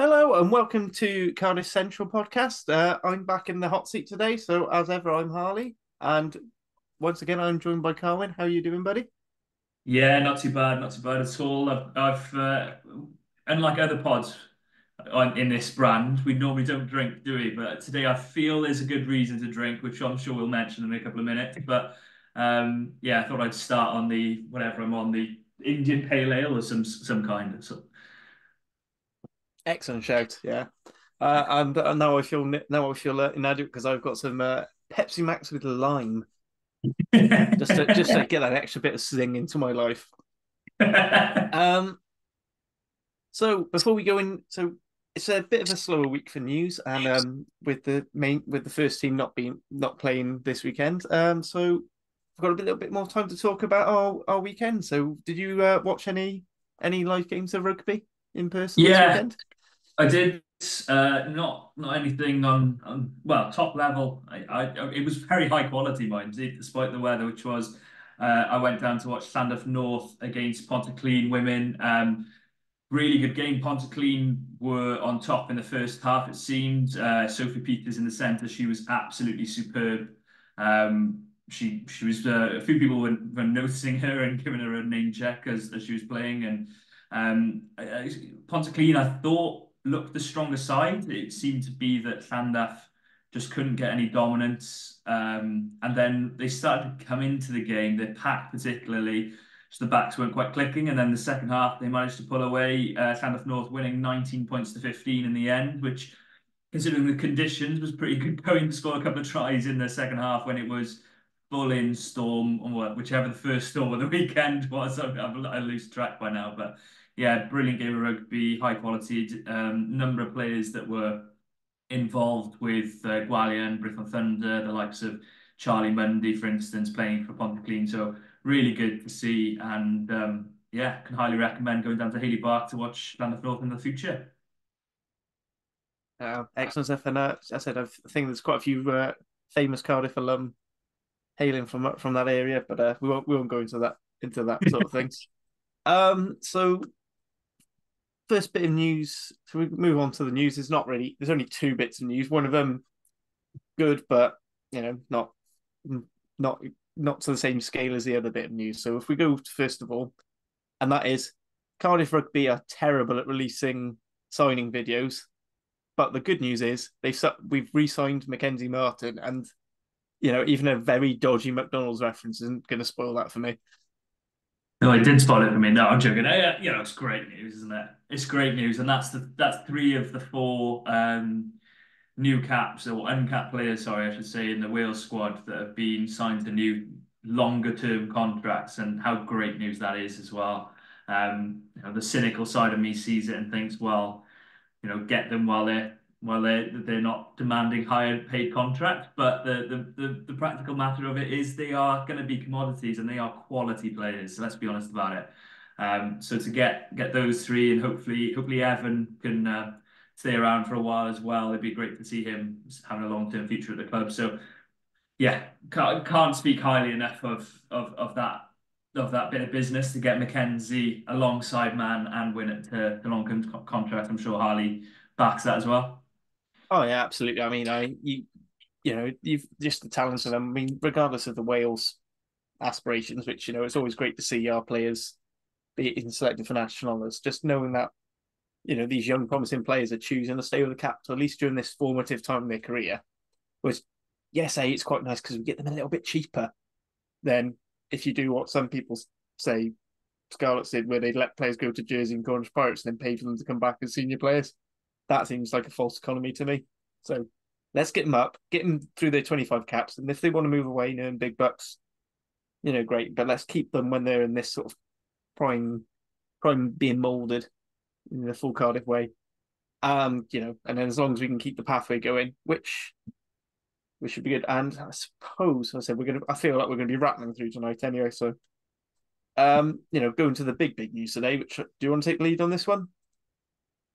Hello and welcome to Cardiff Central podcast. Uh, I'm back in the hot seat today, so as ever, I'm Harley, and once again, I'm joined by Carwyn. How are you doing, buddy? Yeah, not too bad, not too bad at all. I've, I've uh, unlike other pods on in this brand, we normally don't drink, do we? But today I feel there's a good reason to drink, which I'm sure we'll mention in a couple of minutes. But um, yeah, I thought I'd start on the whatever I'm on the Indian Pale Ale or some some kind. Of. So Excellent shout, yeah. Uh, and uh, now I feel now I feel uh, inadequate because I've got some uh, Pepsi Max with lime, just to, just to get that extra bit of sling into my life. um, so before we go in, so it's a bit of a slower week for news, and um, with the main with the first team not being not playing this weekend, um, so we've got a little bit more time to talk about our, our weekend. So, did you uh, watch any any live games of rugby in person yeah. I did uh, not not anything on, on well top level. I, I it was very high quality, mind despite the weather, which was. Uh, I went down to watch Llandaff North against Pontyclun women. Um, really good game. Pontyclun were on top in the first half. It seemed uh, Sophie Peters in the centre. She was absolutely superb. Um, she she was uh, a few people were, were noticing her and giving her a name check as, as she was playing. And um, Pontyclun, I thought looked the stronger side. It seemed to be that Llandaff just couldn't get any dominance. Um, and then they started to come into the game, their pack particularly, so the backs weren't quite clicking. And then the second half, they managed to pull away. Uh, North winning 19 points to 15 in the end, which, considering the conditions, was pretty good going to score a couple of tries in the second half when it was full in storm, or whichever the first storm of the weekend was. I've, I've, I lose track by now, but yeah, brilliant game of rugby, high quality. Um, number of players that were involved with uh, and Brython Thunder, the likes of Charlie Mundy, for instance, playing for Pontyclun. So really good to see, and um, yeah, can highly recommend going down to Hailey Park to watch Llandaff North in the future. Uh, excellent stuff, and uh, I said I think there's quite a few uh, famous Cardiff alum hailing from from that area, but uh, we won't we won't go into that into that sort of things. Um, so first bit of news. So we move on to the news. There's not really. There's only two bits of news. One of them good, but you know, not not not to the same scale as the other bit of news. So if we go first of all, and that is Cardiff Rugby are terrible at releasing signing videos. But the good news is they've we've re-signed Mackenzie Martin, and you know even a very dodgy McDonald's reference isn't going to spoil that for me. No, it did spoil it for me. No, I'm joking. Uh, you know, it's great news, isn't it? It's great news, and that's the that's three of the four um, new caps or uncapped players, sorry, I should say, in the Wales squad that have been signed to new longer term contracts, and how great news that is as well. Um, you know, the cynical side of me sees it and thinks, well, you know, get them while they're well, they're, they're not demanding higher paid contract, but the, the, the, the practical matter of it is they are going to be commodities and they are quality players. So let's be honest about it. Um, so to get get those three and hopefully hopefully Evan can uh, stay around for a while as well. It'd be great to see him having a long term future at the club. So yeah, can't, can't speak highly enough of, of of that of that bit of business to get Mackenzie alongside Mann and Winnett to the long term contract. I'm sure Harley backs that as well. Oh yeah, absolutely. I mean, I you you know you've just the talents of them. I mean, regardless of the Wales aspirations, which you know it's always great to see our players be in selected for national honours. Just knowing that you know these young promising players are choosing to stay with the capital at least during this formative time in their career, which yes, a it's quite nice because we get them a little bit cheaper than if you do what some people say Scarlets did, where they'd let players go to Jersey and Cornish Pirates and then pay for them to come back as senior players. That seems like a false economy to me. So let's get them up, get them through their 25 caps. And if they want to move away and earn big bucks, you know, great. But let's keep them when they're in this sort of prime, prime being moulded in the full Cardiff way. Um, you know, and then as long as we can keep the pathway going, which we should be good. And I suppose I said we're gonna I feel like we're gonna be rattling through tonight anyway. So um, you know, going to the big, big news today, which do you want to take the lead on this one?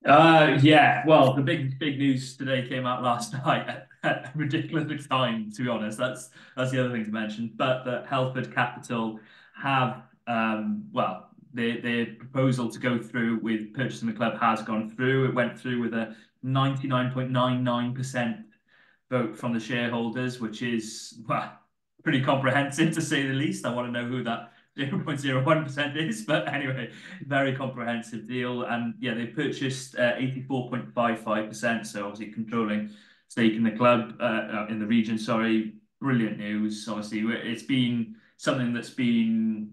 Uh, yeah. Well, the big big news today came out last night at, a ridiculous time. To be honest, that's that's the other thing to mention. But that Helford Capital have um, well their their proposal to go through with purchasing the club has gone through. It went through with a 99.99% vote from the shareholders, which is well, pretty comprehensive to say the least. I want to know who that 0.01% is, but anyway, very comprehensive deal. And yeah, they purchased uh, 84.55%, so obviously controlling stake in the club, uh, uh, in the region, sorry. Brilliant news. Obviously, it's been something that's been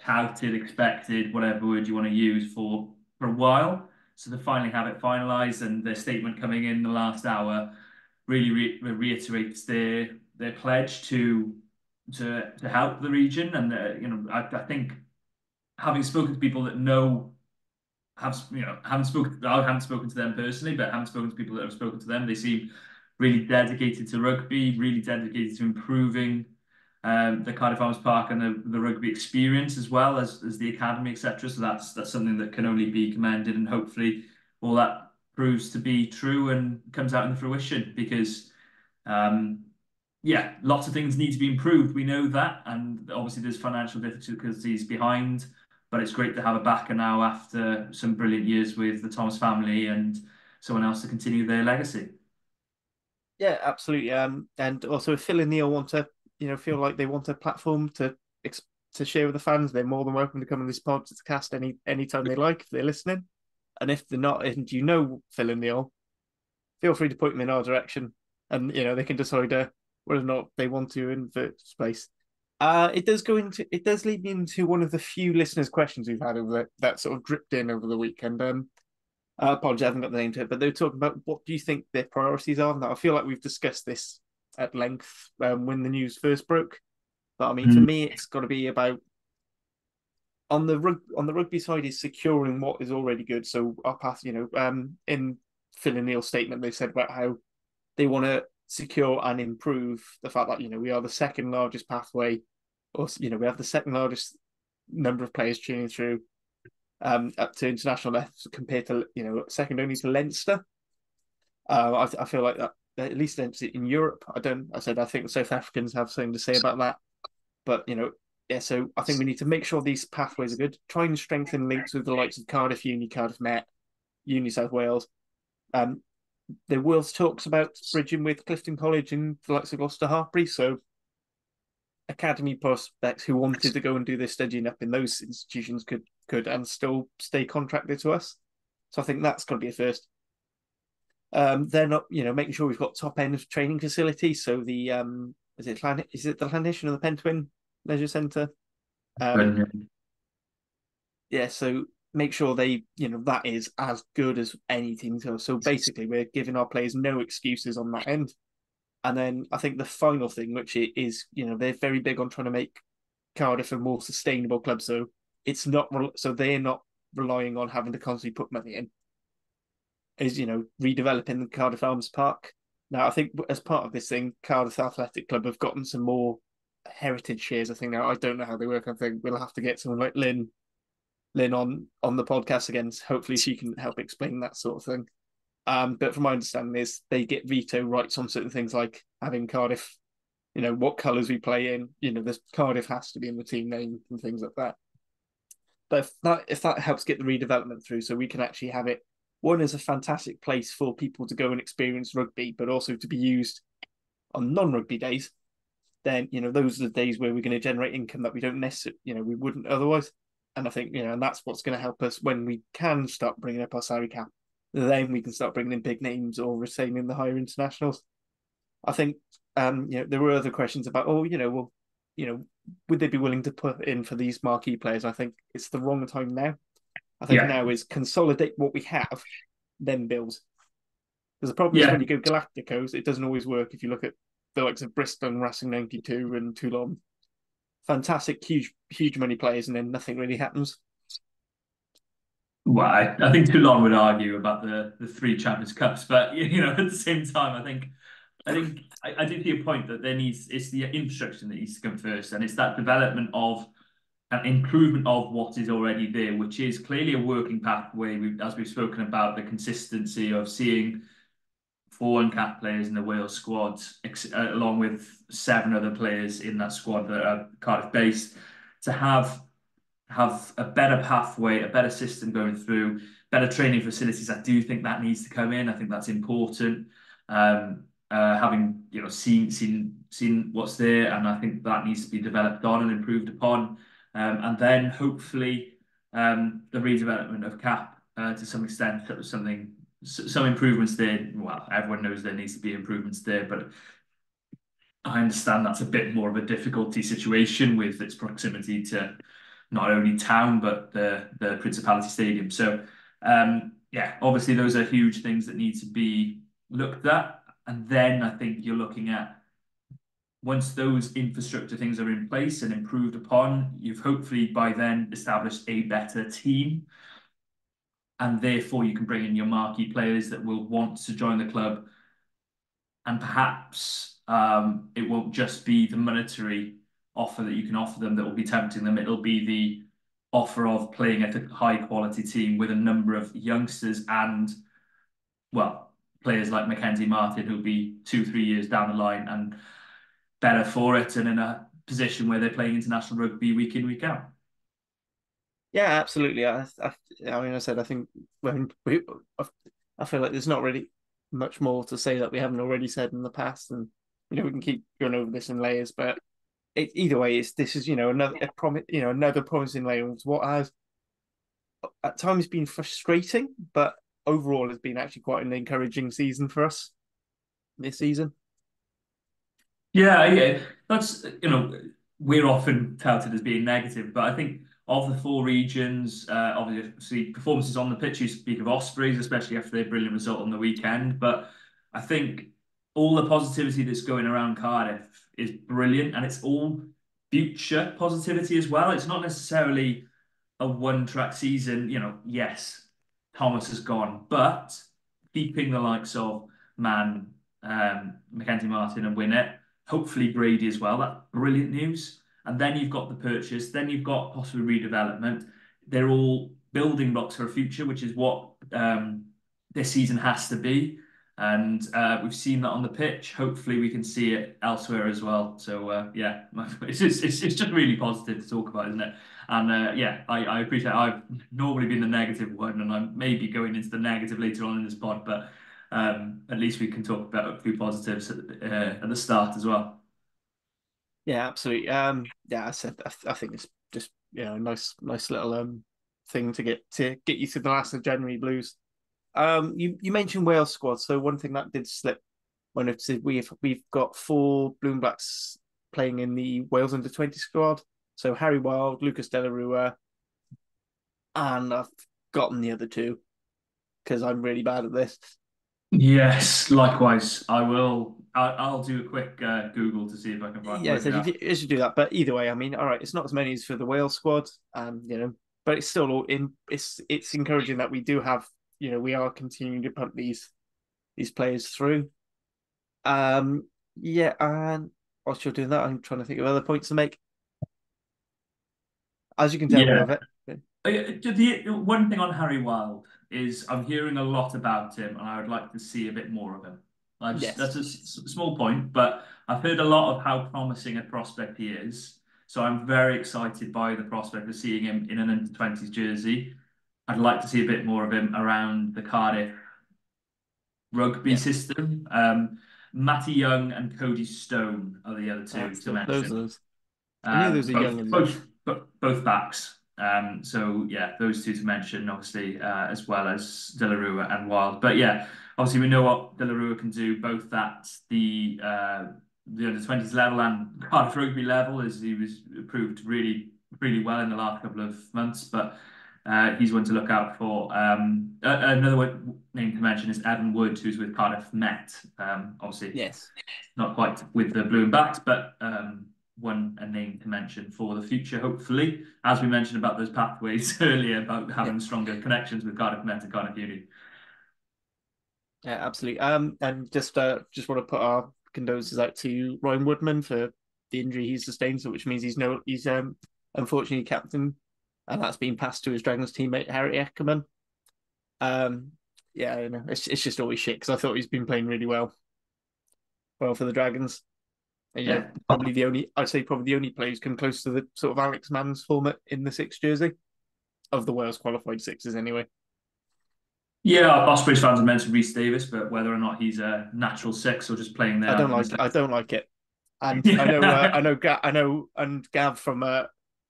touted, expected, whatever word you want to use for, for a while. So to finally have it finalised and their statement coming in the last hour really re reiterates their their pledge to to to help the region. And uh, you know, I, I think having spoken to people that know have you know haven't spoken I haven't spoken to them personally, but haven't spoken to people that have spoken to them. They seem really dedicated to rugby, really dedicated to improving um, the Cardiff Arms Park and the, the rugby experience as well as, as the academy, etc. So that's that's something that can only be commended, and hopefully all that proves to be true and comes out in fruition because um, yeah, lots of things need to be improved. We know that, and obviously there's financial difficulties behind. But it's great to have a backer now after some brilliant years with the Thomas family and someone else to continue their legacy. Yeah, absolutely. Um, and also if Phil and Neil want to, you know, feel like they want a platform to to share with the fans, they're more than welcome to come on this podcast cast any anytime they like if they're listening. And if they're not, and you know Phil and Neil, feel free to point them in our direction, and you know they can decide uh, whether or not they want to in first space. Uh, it does go into it does lead me into one of the few listeners' questions we've had over the, that sort of dripped in over the weekend. Um, I apologize, I haven't got the name to it, but they were talking about what do you think their priorities are. Now, I feel like we've discussed this at length um, when the news first broke, but I mean, mm. for me, it's got to be about on the rug on the rugby side is securing what is already good. So our path, you know, um, in Phil and Neil's statement, they said about how they want to secure and improve the fact that you know we are the second largest pathway, or you know we have the second largest number of players tuning through um, up to international levels compared to you know second only to Leinster. Uh, I, I feel like that at least in Europe. I don't. I said I think South Africans have something to say about that, but you know, yeah. So I think we need to make sure these pathways are good. Try and strengthen links with the likes of Cardiff Uni, Cardiff Met, Uni South Wales. Um, there was talks about bridging with Clifton College and the likes of Gloucester Hartpury. So academy prospects who wanted to go and do their studying up in those institutions could could and still stay contracted to us. So I think that's going to be a first. Um, they're not, you know, making sure we've got top end training facilities. So the um, is it is it the Llanhish or the Pentwyn Leisure Centre? Um, yeah, so make sure they, you know, that is as good as any team. So, so basically, we're giving our players no excuses on that end. And then I think the final thing, which is, you know, they're very big on trying to make Cardiff a more sustainable club. So it's not so they're not relying on having to constantly put money in. Is you know redeveloping the Cardiff Arms Park. Now I think as part of this thing, Cardiff Athletic Club have gotten some more heritage shares. I think now I don't know how they work. I think we'll have to get someone like Lynn Lynn on on the podcast again. Hopefully, she can help explain that sort of thing. Um, but from my understanding, is they get veto rights on certain things like having Cardiff, you know, what colours we play in. You know, this Cardiff has to be in the team name and things like that. But if that if that helps get the redevelopment through, so we can actually have it one is a fantastic place for people to go and experience rugby, but also to be used on non-rugby days, then you know those are the days where we're going to generate income that we don't necessarily, you know, we wouldn't otherwise. And I think you know, and that's what's going to help us when we can start bringing up our salary cap. Then we can start bringing in big names or retaining the higher internationals. I think um, you know there were other questions about oh you know well you know would they be willing to put in for these marquee players? I think it's the wrong time now. I think yeah. now is consolidate what we have, then build. Because the problem yeah. is when you go Galacticos, it doesn't always work. If you look at the likes of Bristol and Racing 92 and Toulon, fantastic, huge, huge money players, and then nothing really happens. Well, I, I think Toulon would argue about the the three Champions Cups, but you know, at the same time, I think I think I, I do see a point that there needs it's the infrastructure that needs to come first, and it's that development of an improvement of what is already there, which is clearly a working pathway. We've, as we've spoken about, the consistency of seeing four uncapped players in the Wales squad, uh, along with seven other players in that squad that are Cardiff based, to have have a better pathway, a better system going through, better training facilities. I do think that needs to come in. I think that's important. Um, uh, having you know seen seen seen what's there, and I think that needs to be developed on and improved upon. Um, and then hopefully um, the redevelopment of CAP uh, to some extent, that was something some improvements there. Well, everyone knows there needs to be improvements there, but I understand that's a bit more of a difficulty situation with its proximity to not only town but the the Principality Stadium. So um, yeah, obviously those are huge things that need to be looked at, and then I think you're looking at once those infrastructure things are in place and improved upon, you've hopefully by then established a better team. And therefore, you can bring in your marquee players that will want to join the club. And perhaps um, it won't just be the monetary offer that you can offer them that will be tempting them. It'll be the offer of playing at a high quality team with a number of youngsters and, well, players like Mackenzie Martin who'll be two, three years down the line and better for it and in a position where they're playing international rugby week in, week out. Yeah, absolutely. I, I, I mean, I said, I think when we, I feel like there's not really much more to say that we haven't already said in the past, and you know we can keep going over this in layers. But it, either way, it's this is you know another a promise, you know another promising layer. What has at times been frustrating, but overall has been actually quite an encouraging season for us this season. Yeah, yeah, that's you know we're often touted as being negative, but I think of the four regions, uh, obviously performances on the pitch. You speak of Ospreys, especially after their brilliant result on the weekend, but I think all the positivity that's going around Cardiff is brilliant, and it's all future positivity as well. It's not necessarily a one-track season. You know, yes, Thomas has gone, but keeping the likes of Mann, um, Mackenzie Martin, and Winnett hopefully Brady as well. That's brilliant news. And then you've got the purchase, then you've got possibly redevelopment. They're all building blocks for a future, which is what um, this season has to be. And uh, we've seen that on the pitch. Hopefully, we can see it elsewhere as well. So uh, yeah, it's just it's, it's just really positive to talk about, isn't it? And uh, yeah, I, I appreciate. It. I've normally been the negative one, and I'm maybe going into the negative later on in this pod, but um, at least we can talk about a few positives at, uh, at the start as well. Yeah, absolutely. Um, yeah, I said I, I, think it's just you know a nice nice little um thing to get to get you through the last of January blues. Um, you you mentioned Wales squad, so one thing that did slip when it said we've we've got four and Blacks playing in the Wales under twenty squad. So Harry Wild, Lucas De La Rua, and I've gotten the other two because I'm really bad at this. Yes, likewise. I will. I'll, I'll do a quick uh, Google to see if I can find. Yeah, so you, you should do that. But either way, I mean, all right, it's not as many as for the Wales squad, um, you know, but it's still all in. It's it's encouraging that we do have, you know, we are continuing to pump these these players through. Um, yeah, and whilst you're doing that, I'm trying to think of other points to make. As you can tell, yeah. it. Uh, the one thing on Harry Wild is I'm hearing a lot about him, and I would like to see a bit more of him. Just, yes. That's a small point, but I've heard a lot of how promising a prospect he is. So I'm very excited by the prospect of seeing him in an under 20s jersey. I'd like to see a bit more of him around the Cardiff rugby yeah. system. Um, Matty Young and Cody Stone are the other two That's to mention. Those, those. Um, I knew are both, young both, both, both backs. Um, so yeah, those two to mention, obviously, uh, as well as De La Rua and Wild. But yeah, obviously we know what De La Rua can do, both at the uh, the under twenties level and Cardiff rugby level, as he was proved really really well in the last couple of months. But uh, he's one to look out for. Um, another one, name to mention is Evan Wood, who's with Cardiff Met. Um, obviously, yes, not quite with the blue and backs, but um, one a name to mention for the future, hopefully. As we mentioned about those pathways earlier, about having yeah. stronger connections with Cardiff Met and Cardiff Uni. Yeah, absolutely. Um, and just uh, just want to put our condolences out to Ryan Woodman for the injury he's sustained, so which means he's no he's um unfortunately captain, and that's been passed to his Dragons teammate Harri Ackerman. Um, yeah, you know, it's it's just always shit because I thought he's been playing really well, well for the Dragons. And, yeah, probably the only I'd say probably the only player who's come close to the sort of Alex Manns format in the six jersey of the Wales qualified sixes anyway. Yeah, Ospreys fans have mentioned Rhys Davies, but whether or not he's a natural six or just playing there, I don't like. I don't like it, and yeah. I know. Uh, I know. I know. And Gav from uh,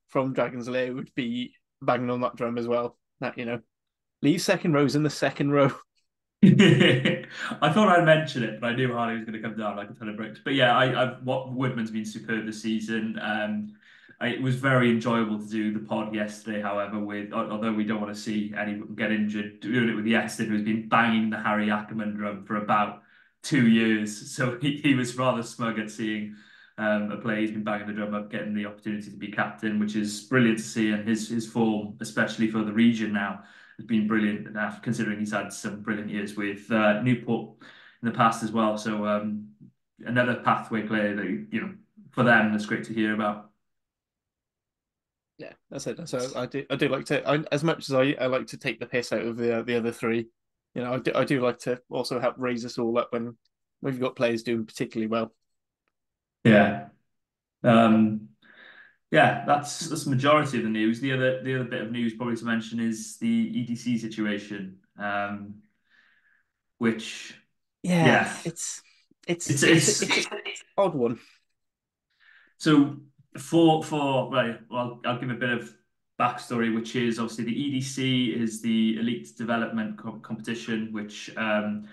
from Dragons Lair would be banging on that drum as well. That you know, leave second rows in the second row. I thought I'd mention it, but I knew Harley was going to come down like a ton of bricks. But yeah, I, I've what Woodman's been superb this season. Um, I, it was very enjoyable to do the pod yesterday. However, with although we don't want to see anyone get injured, doing it with Iestyn, who's been banging the Harri Ackerman drum for about two years, so he, he was rather smug at seeing um, a player he's been banging the drum up, getting the opportunity to be captain, which is brilliant to see. And his his form, especially for the region now, has been brilliant enough, considering he's had some brilliant years with uh, Newport in the past as well. So um, another pathway player that you know for them that's great to hear about. Yeah, that's it. So I do, I do like to, I, as much as I, I like to take the piss out of the the other three. You know, I do, I do like to also help raise us all up when we've got players doing particularly well. Yeah. Um, yeah, that's that's the majority of the news. The other the other bit of news probably to mention is the EDC situation, um, which yeah, yeah. It's, it's it's it's, it's, it's, it's odd one. So for for right, well, I'll give a bit of backstory, which is obviously the EDC is the Elite Development Co Competition, which um,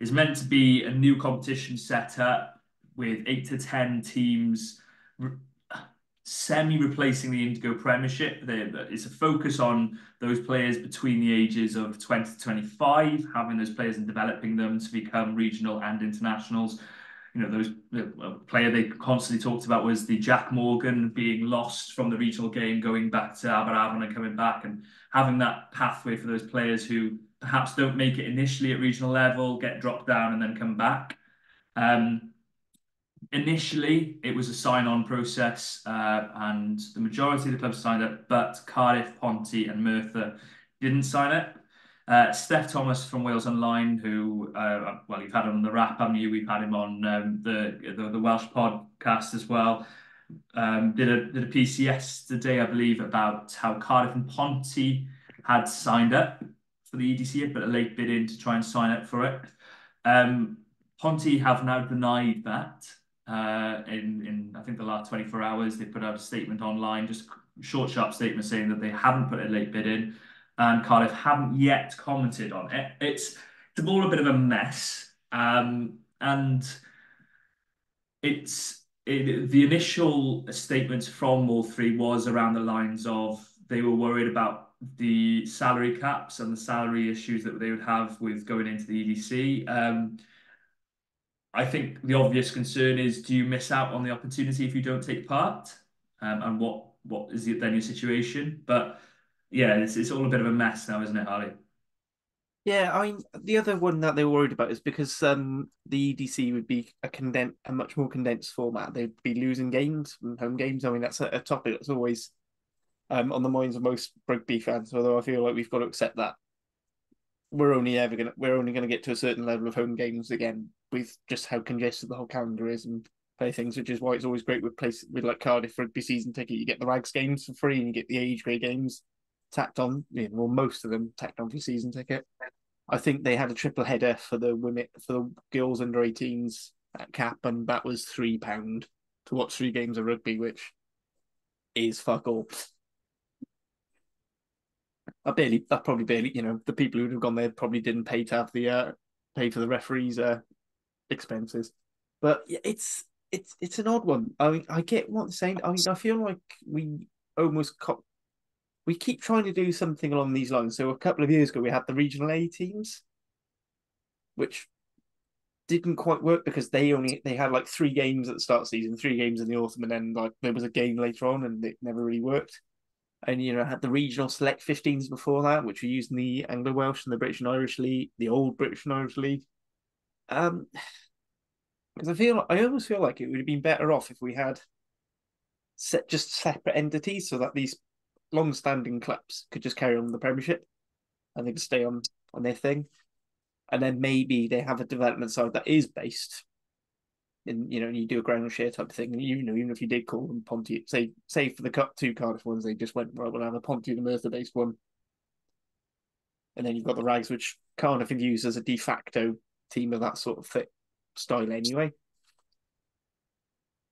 is meant to be a new competition set up with eight to ten teams semi-replacing the Indigo Premiership. It's a focus on those players between the ages of 20 to 25, having those players and developing them to become regional and internationals. You know, those player they constantly talked about was the Jac Morgan being lost from the regional game, going back to Aberavon and coming back, and having that pathway for those players who perhaps don't make it initially at regional level, get dropped down, and then come back. Um, initially it was a sign-on process uh, and the majority of the clubs signed up, but Cardiff, Ponty and Merthyr didn't sign up. Uh, Steph Thomas from Wales Online, who, uh, well, you've had him on the WRRAP, haven't you? We've had him on um, the, the, the Welsh podcast as well. Um, did a did a piece yesterday, I believe, about how Cardiff and Ponty had signed up for the EDC, but a late bid in to try and sign up for it. Um, Ponty have now denied that. Uh, in, in I think the last 24 hours, they put out a statement online, just short, sharp statement saying that they haven't put a late bid in, and Cardiff haven't yet commented on it. It's it's all a bit of a mess, um, and it's it, the initial statements from all three was around the lines of they were worried about the salary caps and the salary issues that they would have with going into the EDC. Um, I think the obvious concern is do you miss out on the opportunity if you don't take part? Um, and what what is then your situation? But yeah, it's it's all a bit of a mess now, isn't it, Harley? Yeah, I mean the other one that they were worried about is because um, the EDC would be a condensed, a much more condensed format. They'd be losing games home games. I mean that's a, a topic that's always um, on the minds of most rugby fans. Although I feel like we've got to accept that we're only ever gonna we're only gonna get to a certain level of home games again with just how congested the whole calendar is and play things, which is why it's always great with place with like Cardiff rugby season ticket. You get the rags games for free and you get the age grade games tacked on, you know, well most of them tacked on for season ticket. I think they had a triple header for the women for the girls under 18s at cap and that was three pound to watch three games of rugby, which is fuck all. I barely, I probably barely, you know, the people who would have gone there probably didn't pay to have the uh, pay for the referees' uh, expenses. But it's it's it's an odd one. I mean, I get what they're saying. I mean, I feel like we almost we keep trying to do something along these lines. So a couple of years ago, we had the regional A teams, which didn't quite work because they only they had like three games at the start of season, three games in the autumn, and then like there was a game later on, and it never really worked and you know had the regional select 15s before that, which were used in the Anglo Welsh and the British and Irish League, the old British and Irish League. Um, because I feel I almost feel like it would have been better off if we had set just separate entities so that these long-standing clubs could just carry on the Premiership and they could stay on on their thing, and then maybe they have a development side that is based and you know, and you do a ground share type of thing, and you know, even if you did call them Ponty, say say for the cut two Cardiff ones, they just went right, we'll have a Ponty a Merthyr based one, and then you've got the Rags, which Cardiff use as a de facto team of that sort of fit style anyway.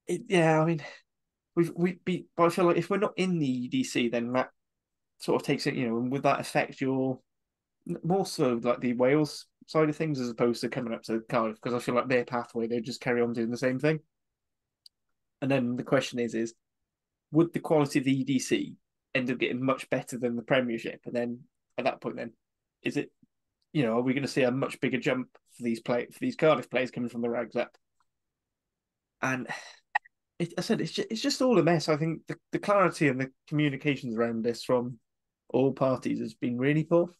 It, yeah, I mean, we've we be, but I feel like if we're not in the EDC, then that sort of takes it, you know, and would that affect your more so like the Wales side of things as opposed to coming up to Cardiff because I feel like their pathway they just carry on doing the same thing. And then the question is, is would the quality of the EDC end up getting much better than the Premiership? And then at that point, then is it, you know, are we going to see a much bigger jump for these play for these Cardiff players coming from the rags up? And it, I said it's just, it's just all a mess. I think the, the clarity and the communications around this from all parties has been really poor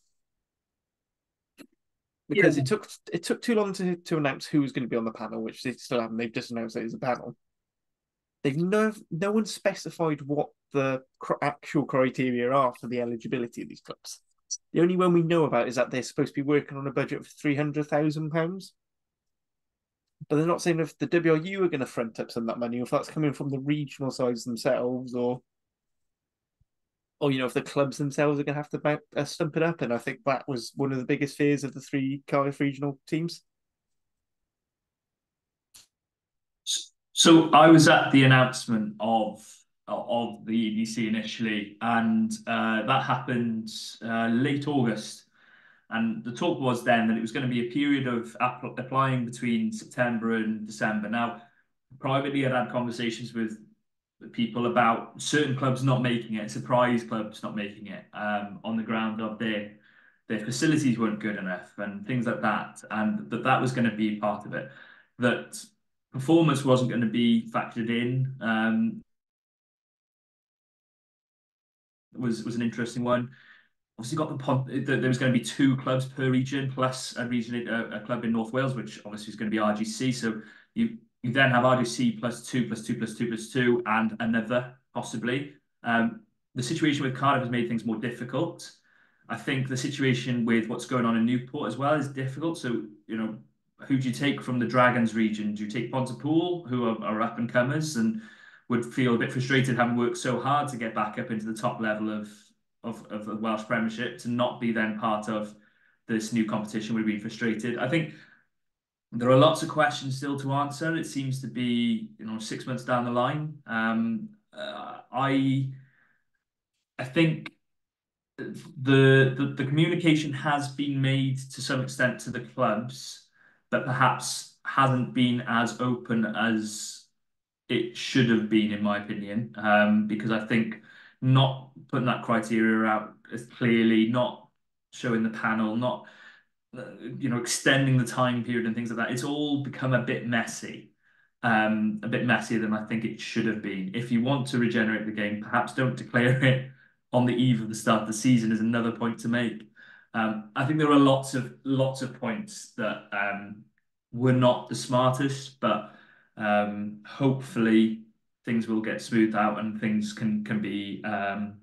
because yeah. it took it took too long to to announce who was going to be on the panel, which they still haven't. They've just announced it as a panel. They've no no one specified what the actual criteria are for the eligibility of these clubs. The only one we know about is that they're supposed to be working on a budget of three hundred thousand pounds. But they're not saying if the WRU are going to front up some of that money, or if that's coming from the regional sides themselves, or or you know if the clubs themselves are going to have to uh, stump it up. And I think that was one of the biggest fears of the three Cardiff regional teams. So I was at the announcement of of the EDC initially, and uh, that happened uh, late August. And the talk was then that it was going to be a period of applying between September and December. Now, privately, I'd had conversations with people about certain clubs not making it, surprise clubs not making it um, on the ground of their their facilities weren't good enough and things like that, and that that was going to be part of it. That performance wasn't going to be factored in. Um, was was an interesting one. Obviously, got the there was going to be two clubs per region plus a region a, a club in North Wales, which obviously is going to be RGC. So you you then have RGC plus two, plus two, plus two, plus two, and another possibly. Um, the situation with Cardiff has made things more difficult. I think the situation with what's going on in Newport as well is difficult. So, you know, who do you take from the Dragons region? Do you take Pontypool, who are, are up and comers and would feel a bit frustrated having worked so hard to get back up into the top level of, of, of the Welsh Premiership to not be then part of this new competition would be frustrated. I think there are lots of questions still to answer. It seems to be, you know, six months down the line. Um, uh, I, I think the, the the communication has been made to some extent to the clubs, but perhaps hasn't been as open as it should have been, in my opinion. Um, because I think not putting that criteria out as clearly, not showing the panel, not you know, extending the time period and things like that. It's all become a bit messy, um, a bit messier than I think it should have been. If you want to regenerate the game, perhaps don't declare it on the eve of the start of the season. Is another point to make. Um, I think there are lots of lots of points that um, were not the smartest, but um, hopefully things will get smoothed out and things can can be um,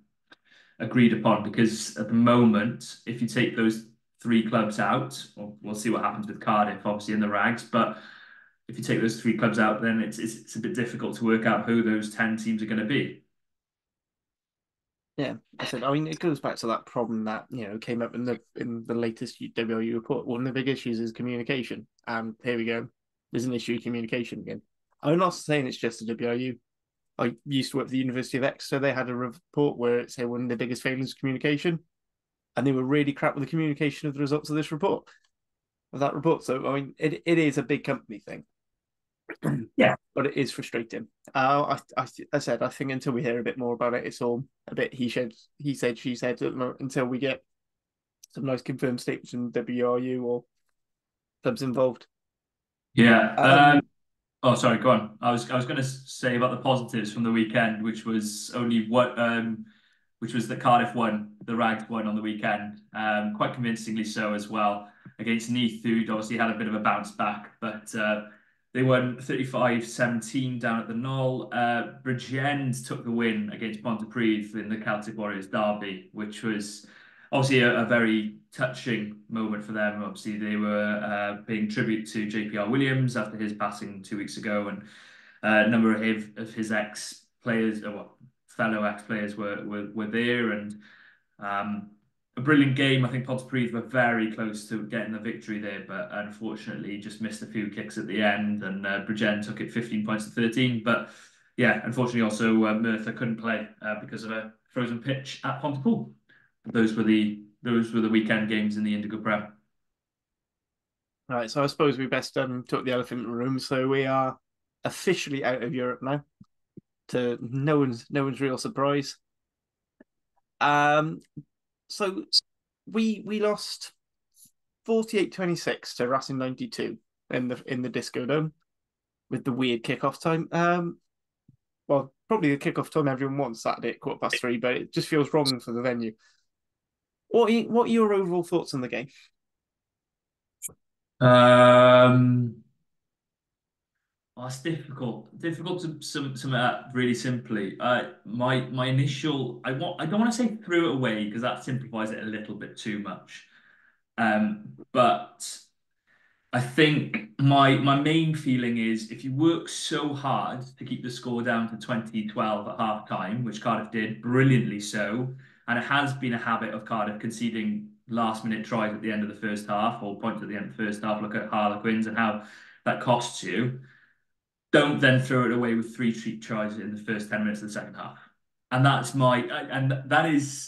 agreed upon. Because at the moment, if you take those three clubs out. We'll, see what happens with Cardiff, obviously in the rags. But if you take those three clubs out, then it's it's, it's a bit difficult to work out who those ten teams are going to be. Yeah, I said. I mean, it goes back to that problem that you know came up in the in the latest WRU report. One of the big issues is communication, and here we go. There's an issue of communication again. I'm not saying it's just the WRU. I used to work at the University of Exeter. They had a report where it said one of the biggest failings is communication and they were really crap with the communication of the results of this report, of that report. So I mean, it it is a big company thing. yeah, but it is frustrating. Uh, I, I I said I think until we hear a bit more about it, it's all a bit he said he said she said until we get some nice confirmed statements from WRU or clubs involved. Yeah. Um, um, oh, sorry. Go on. I was I was going to say about the positives from the weekend, which was only what um which was the Cardiff one, the Rags one on the weekend, um, quite convincingly so as well against Neath, who obviously had a bit of a bounce back, but uh, they won 35-17 down at the Gnoll. Uh, Bridgend took the win against Pontypridd in the Celtic Warriors derby, which was obviously a, a, very touching moment for them. Obviously, they were uh, paying tribute to JPR Williams after his passing two weeks ago, and uh, a number of his, of his ex players, well, fellow ex players, were, were were there, and um, a brilliant game. I think Pontypridd were very close to getting the victory there, but unfortunately just missed a few kicks at the end, and uh, took it 15 points to 13. But yeah, unfortunately also uh, couldn't play uh, because of a frozen pitch at Pontypool those were the those were the weekend games in the Indigo Prem. Right, so I suppose we best um, talk the elephant in the room. So we are officially out of Europe now, to no one's no one's real surprise. Um, so we we lost 48-26 to Racing 92 in the in the Disco Dome with the weird kickoff time. Um, well, probably the kickoff time everyone wants Saturday at quarter past three, but it just feels wrong for the venue. What are, what are your overall thoughts on the game? Um, oh, it's difficult. Difficult to sum, sum it up really simply. Uh, my my initial I want I don't want to say threw it away because that simplifies it a little bit too much. Um, but I think my my main feeling is if you work so hard to keep the score down to 2012 at half time, which Cardiff did brilliantly so, and it has been a habit of Cardiff conceding last minute tries at the end of the first half or points at the end of the first half. Look at Harlequins and how that costs you. Don't then throw it away with three cheap tries in the first 10 minutes of the second half. And that's my, and that is,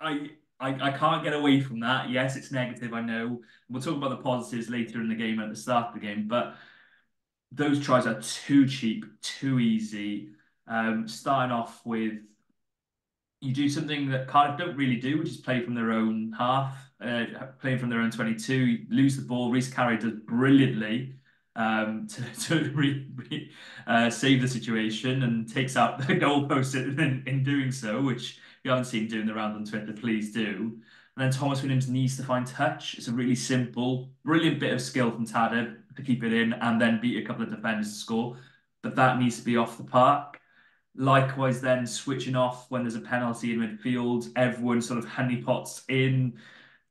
I, I, I can't get away from that. Yes, it's negative, I know. We'll talk about the positives later in the game at the start of the game, but those tries are too cheap, too easy. Um, starting off with you do something that Cardiff don't really do, which is play from their own half, uh, playing from their own 22, lose the ball. Rhys Carré does brilliantly um, to, to re, re, uh, save the situation and takes out the goalpost in, in doing so, which you haven't seen doing the round on Twitter, please do. And then Tomos Williams needs to find touch. It's a really simple, brilliant bit of skill from Tadeb to keep it in and then beat a couple of defenders to score. But that needs to be off the park. Likewise, then switching off when there's a penalty in midfield, everyone sort of honeypots in,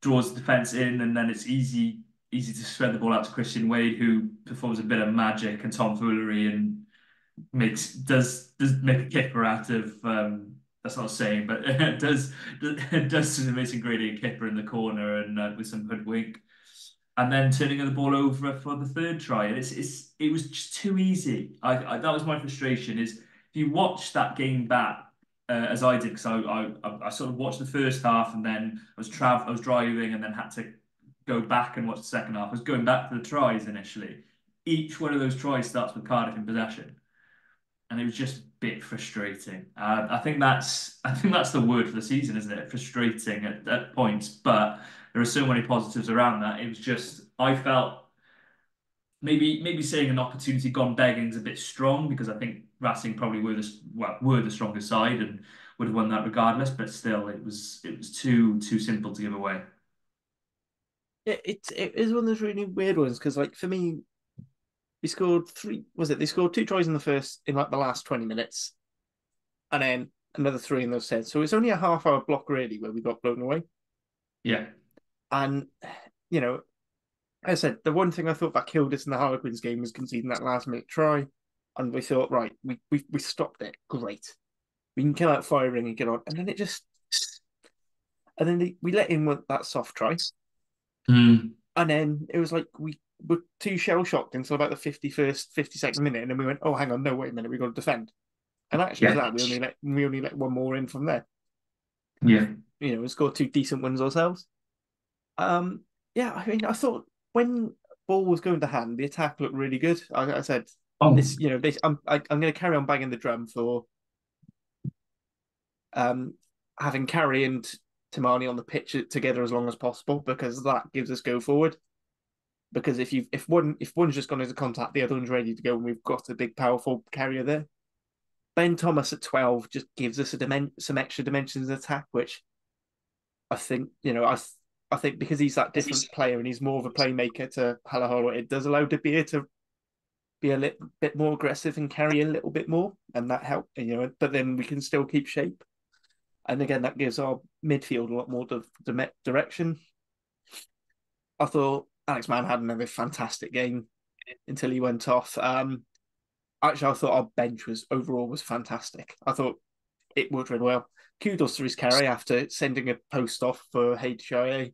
draws the defence in, and then it's easy easy to spread the ball out to Christian Wade, who performs a bit of magic and tomfoolery and makes does does make a kipper out of um, that's not saying, but does does an amazing gradient kipper in the corner and uh, with some hoodwink, and then turning the ball over for the third try. And it's it's it was just too easy. I, I that was my frustration. Is if you watch that game back uh, as I did, because I, I I sort of watched the first half and then I was trav I was driving and then had to go back and watch the second half. Was going back to the tries initially. Each one of those tries starts with Cardiff in possession, and it was just a bit frustrating. Uh, I think that's I think that's the word for the season, isn't it? Frustrating at, at points, but there are so many positives around that. It was just I felt maybe maybe saying an opportunity gone begging is a bit strong because I think Racing probably were the well, were the stronger side and would have won that regardless. But still, it was it was too too simple to give away. Yeah, it it is one of those really weird ones because like for me, we scored three. Was it they scored two tries in the first in like the last twenty minutes, and then another three in those sets. So it's only a half hour block really where we got blown away. Yeah, and you know, I said, the one thing I thought that killed us in the Harlequins game was conceding that last minute try and we thought, right, we we we stopped it. Great, we can kill out firing and get on. And then it just, and then they, we let in that soft try, mm. and then it was like we were too shell shocked until about the fifty first, fifty second minute, and then we went, oh, hang on, no, wait a minute, we've got to defend. And actually, yeah. that we only let we only let one more in from there. Yeah, you know, we scored two decent wins ourselves. Um, yeah, I mean, I thought when ball was going to hand, the attack looked really good. I, I said Oh. This, you know, this, I'm I, am i am going to carry on banging the drum for um having Carré and Toumani on the pitch together as long as possible because that gives us go forward. Because if you if one if one's just gone into contact, the other one's ready to go, and we've got a big powerful carrier there. Ben Thomas at twelve just gives us a dimen- some extra dimensions of attack, which I think you know I I think because he's that different player and he's more of a playmaker to Halaholo, it does allow De Beer to be a little bit more aggressive and carry a little bit more, and that helped. You know, but then we can still keep shape. And again that gives our midfield a lot more direction. I thought Alex Mann had another fantastic game until he went off. Um, actually, I thought our bench was overall was fantastic. I thought it worked really well. Kudos to Rhys Carré after sending a post off for HIA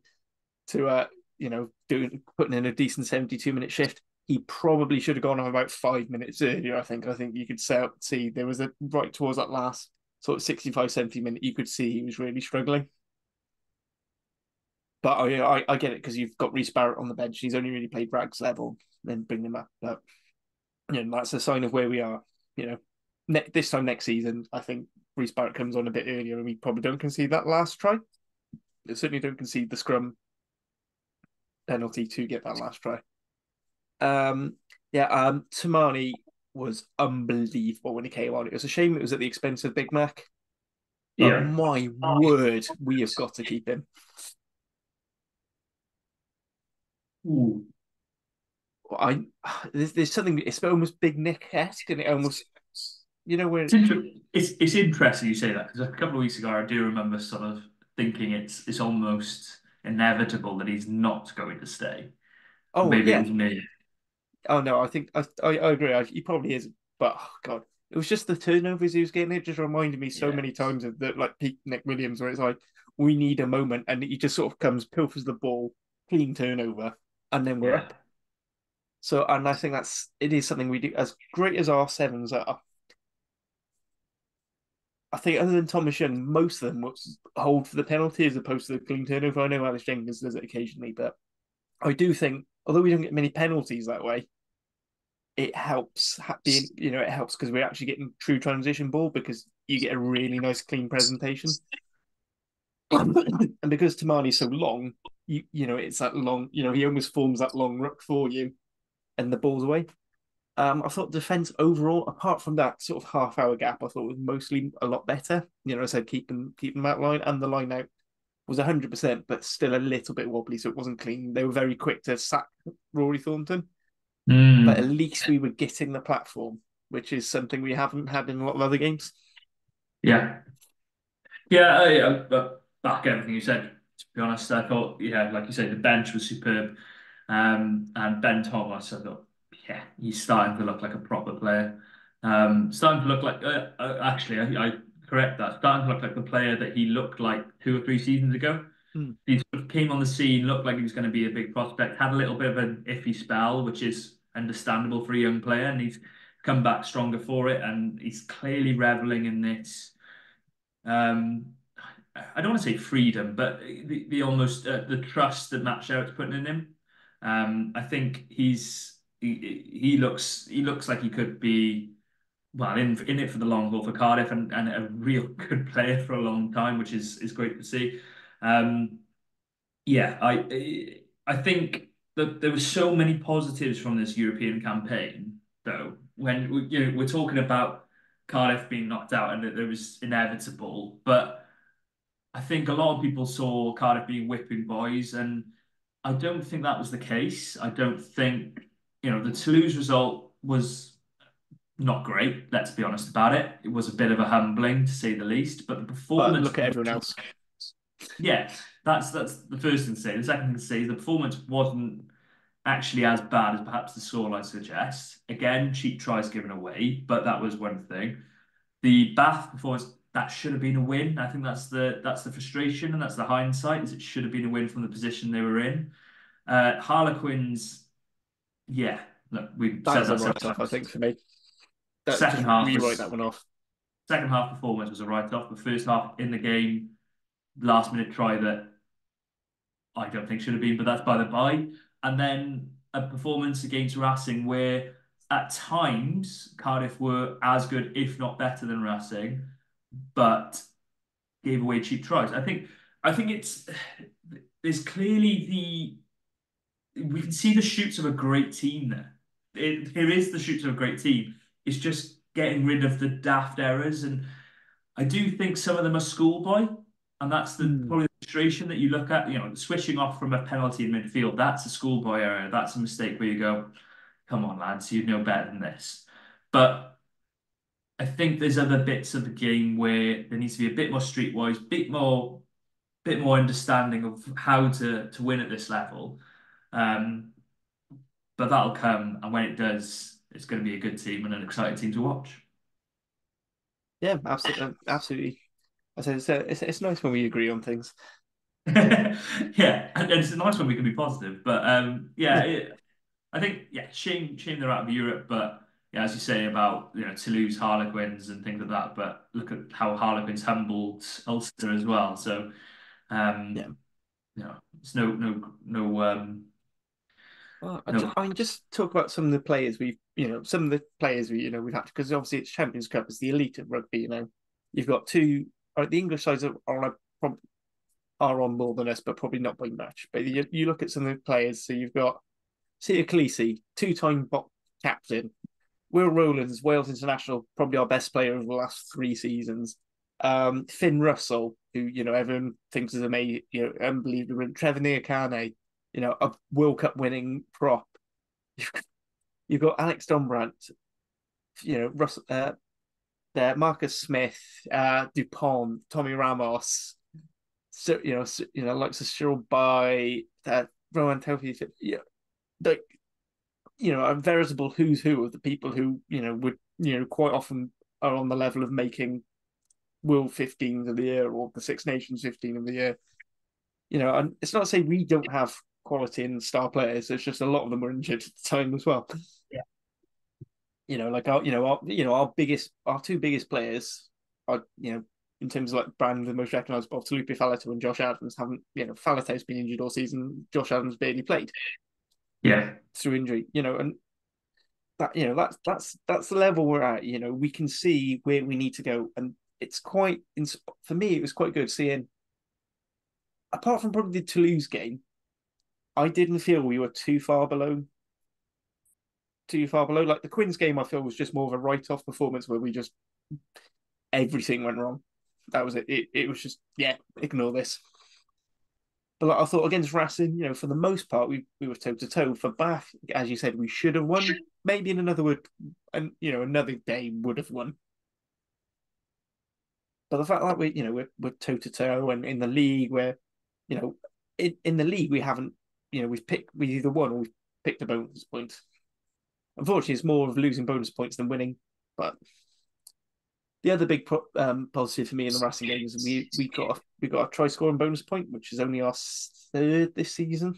to uh, you know, doing putting in a decent 72 minute shift. He probably should have gone on about five minutes earlier, I think. I think you could see there was a right towards that last sort of 65, 70 minute, you could see he was really struggling. But I I, I get it because you've got Reece Barrett on the bench. He's only really played rags level, then bring them up. But you know, that's a sign of where we are. You know, ne- this time next season, I think Reece Barrett comes on a bit earlier, and we probably don't concede that last try. Certainly don't concede the scrum penalty to get that last try. Um, yeah, um, Toumani was unbelievable when he came on. It was a shame it was at the expense of Big Mac. yeah. my oh, word, we have got to keep him. Ooh. I there's, there's something it's almost Big Nick esque, and it almost you know where it's, inter- it's it's interesting you say that because a couple of weeks ago I do remember sort of thinking it's it's almost inevitable that he's not going to stay. Oh maybe yeah. me. Oh no, I think I I, I agree. I, he probably is, but oh, God, it was just the turnovers he was getting. It just reminded me so yeah. many times of the like peak Nick Williams, where it's like we need a moment, and he just sort of comes, pilfers the ball, clean turnover, and then we're yeah. up. So, and I think that's it is something we do as great as our sevens are. I think other than Thomas Young, most of them hold for the penalty as opposed to the clean turnover. I know Ellis Jenkins does it occasionally, but I do think although we don't get many penalties that way, it helps being you know it helps because we're actually getting true transition ball because you get a really nice clean presentation. and because Toumani's so long, you you know it's that long. You know he almost forms that long ruck for you, and the ball's away. Um, I thought defense overall, apart from that sort of half hour gap, I thought was mostly a lot better. You know, I said keeping keeping that line and the line out was hundred percent, but still a little bit wobbly, so it wasn't clean. They were very quick to sack Rory Thornton, mm. but at least we were getting the platform, which is something we haven't had in a lot of other games. Yeah, yeah, I, I, back everything you said to be honest, I thought, yeah, like you say, the bench was superb. Um, and Ben Thomas, I thought, yeah, he's starting to look like a proper player. Um, starting to look like, uh, uh, actually, I, I, correct that, starting to look like the player that he looked like two or three seasons ago. Hmm. He sort of came on the scene, looked like he was going to be a big prospect, had a little bit of an iffy spell, which is understandable for a young player, and he's come back stronger for it, and he's clearly reveling in this. Um, I don't want to say freedom, but the, the almost uh, the trust that Matt Sherratt's putting in him. Um, I think he's he, he looks he looks like he could be well in in it for the long haul for Cardiff and, and a real good player for a long time, which is is great to see. Um, yeah, I I think that there were so many positives from this European campaign, though. When you know we're talking about Cardiff being knocked out and that it was inevitable, but I think a lot of people saw Cardiff being whipping boys, and I don't think that was the case. I don't think, you know, the Toulouse result was not great, let's be honest about it. It was a bit of a humbling to say the least, but the performance. But look at everyone else. Yeah, that's that's the first thing to say. The second thing to say is the performance wasn't actually as bad as perhaps the scoreline suggests. Again, cheap tries given away, but that was one thing. The Bath performance that should have been a win. I think that's the that's the frustration and that's the hindsight. Is it should have been a win from the position they were in. Uh, Harlequins, yeah, look, we said that right off. I think for me, that, second half rewrite was, that one off. Second half performance was a write off. The first half in the game, last minute try that I don't think should have been, but that's by the by. And then a performance against Racing where at times Cardiff were as good, if not better than Racing but gave away cheap tries. I think I think it's there's clearly the we can see the shoots of a great team there. It, here is the shoots of a great team. It's just getting rid of the daft errors, and I do think some of them are schoolboy, and that's the mm. probably the frustration that you look at. You know, switching off from a penalty in midfield. That's a schoolboy error. That's a mistake where you go, "Come on, lads, you know better than this." But I think there's other bits of the game where there needs to be a bit more streetwise, bit more, bit more understanding of how to to win at this level. Um, but that'll come, and when it does, it's going to be a good team and an exciting team to watch. Yeah, absolutely, absolutely. I said it's, it's, it's nice when we agree on things. yeah, and it's nice when we can be positive. But um, yeah, it, I think yeah, shame shame they're out of Europe, but yeah, as you say about you know Toulouse Harlequins and things like that. But look at how Harlequins humbled Ulster as well. So um, yeah, you know, it's no no no. Um, well, I, no. I mean, just talk about some of the players we've you know some of the players we you know we've had because obviously it's Champions Cup, it's the elite of rugby. You know, you've got two. Uh, the English sides are, are are on more than us, but probably not by much. But you, you look at some of the players. So you've got Siya Kolisi, two-time captain, Will Rowlands, Wales international, probably our best player of the last three seasons. Um, Finn Russell, who you know everyone thinks is amazing, you know, unbelievable. Trevor Nyakane, you know, a World Cup winning prop. You've, you've got Alex Dombrandt, you know, uh, there, Marcus Smith, uh, Dupont, Tommy Ramos, so you know, so, you know, like Cyril by that Rohan Taufi, yeah, like you know, a veritable who's who of the people who you know would you know quite often are on the level of making World 15 of the year or the Six Nations 15 of the year. You know, and it's not to say we don't have quality and star players. It's just a lot of them were injured at the time as well. Yeah. You know, like our, you know, our, you know, our biggest, our two biggest players are, you know, in terms of like brand the most recognisable, Taulupe Faletau and Josh Adams haven't, you know, Faletau's been injured all season. Josh Adams barely played. Yeah. Through injury, you know, and that you know that's that's that's the level we're at. You know, we can see where we need to go, and it's quite for me. It was quite good seeing. Apart from probably the Toulouse game, I didn't feel we were too far below. Too far below, like the Quins game, I feel was just more of a write-off performance where we just everything went wrong. That was it. It, it was just yeah, ignore this. But like, I thought against Racing, you know, for the most part, we we were toe to toe. For Bath, as you said, we should have won. Maybe in another word, and you know, another day would have won. But the fact that we, you know, we're we're toe to toe, and in the league, where, you know, in, in the league we haven't, you know, we've picked we either won or we've picked a bonus point. Unfortunately, it's more of losing bonus points than winning. But the other big pro- um, positive for me in the Racing game is we we got a, we got a try scoring bonus point, which is only our third this season,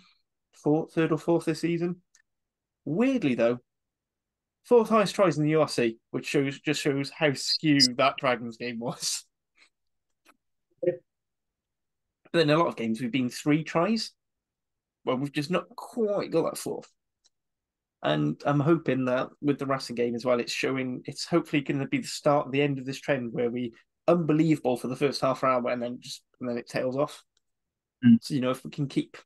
fourth, third or fourth this season. Weirdly though, fourth highest tries in the URC, which shows just shows how skewed that Dragons game was. But in a lot of games, we've been three tries. Well, we've just not quite got that fourth. And I'm hoping that with the Racing game as well, it's showing it's hopefully going to be the start, the end of this trend where we unbelievable for the first half hour and then just and then it tails off. Mm. So you know if we can keep,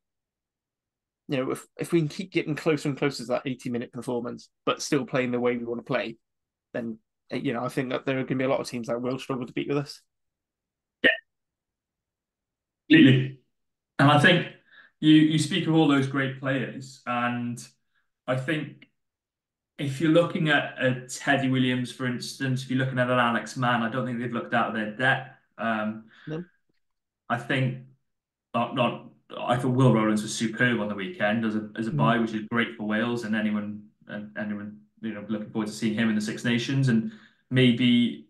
you know, if if we can keep getting closer and closer to that 80 minute performance, but still playing the way we want to play, then you know I think that there are going to be a lot of teams that will struggle to beat with us. Yeah, completely. And I think you you speak of all those great players and I think if you're looking at a Teddy Williams, for instance, if you're looking at an Alex Mann, I don't think they've looked out of their depth. Um, no. I think not, not. I thought Will Rowlands was superb on the weekend as a as a mm. buy, which is great for Wales and anyone and anyone you know looking forward to seeing him in the Six Nations and maybe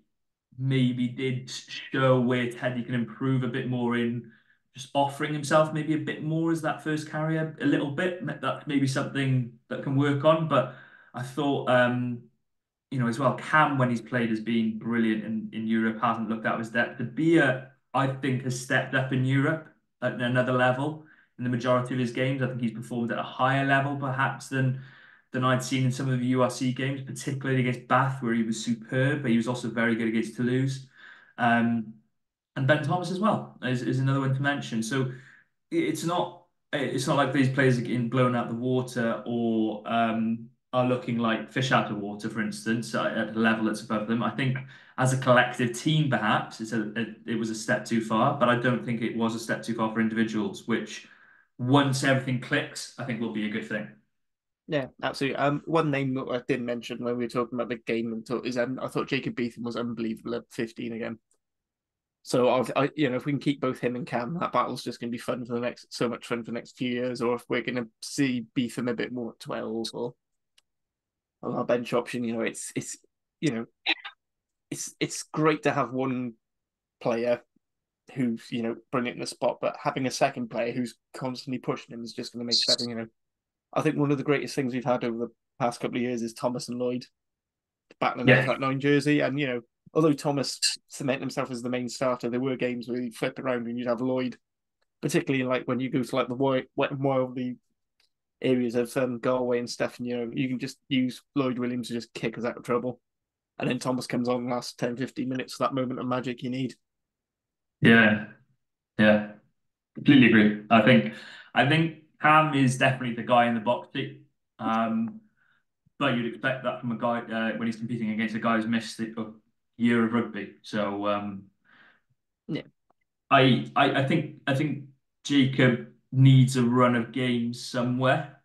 maybe did show where Teddy can improve a bit more in just offering himself maybe a bit more as that first carrier, a little bit. That maybe something that can work on. But I thought, um, you know, as well, Cam when he's played has been brilliant in, in Europe. Hasn't looked out of his depth. De Beer, I think, has stepped up in Europe at another level in the majority of his games. I think he's performed at a higher level, perhaps than than I'd seen in some of the URC games, particularly against Bath, where he was superb. But he was also very good against Toulouse. Um, and Ben Thomas as well is, is another one to mention. So it's not it's not like these players are getting blown out the water or um, are looking like fish out of water, for instance, at a level that's above them. I think as a collective team, perhaps it's a, it, it was a step too far, but I don't think it was a step too far for individuals, which once everything clicks, I think will be a good thing. Yeah, absolutely. Um, one name that I didn't mention when we were talking about the game talk is um, I thought Jacob Beetham was unbelievable at 15 again. So I've, I, you know, if we can keep both him and Cam, that battle's just going to be fun for the next, so much fun for the next few years. Or if we're going to see Beetham a bit more at 12 or on our bench option, you know, it's it's you know, it's it's great to have one player who's you know brilliant in the spot, but having a second player who's constantly pushing him is just going to make better. You know, I think one of the greatest things we've had over the past couple of years is Tomos and Lloyd battling yeah. that nine jersey, and you know although Tomos cemented himself as the main starter, there were games where he'd flip around and you'd have Lloyd, particularly like when you go to like the wet and wildly areas of um, Galway and stuff, and you know, you can just use Lloyd Williams to just kick us out of trouble. And then Tomos comes on last 10, 15 minutes for that moment of magic you need. Yeah. Yeah. Completely agree. I think I think Cam is definitely the guy in the box seat. Um, but you'd expect that from a guy uh, when he's competing against a guy who's missed it, year of rugby. So um, yeah, I, I I think I think Jacob needs a run of games somewhere,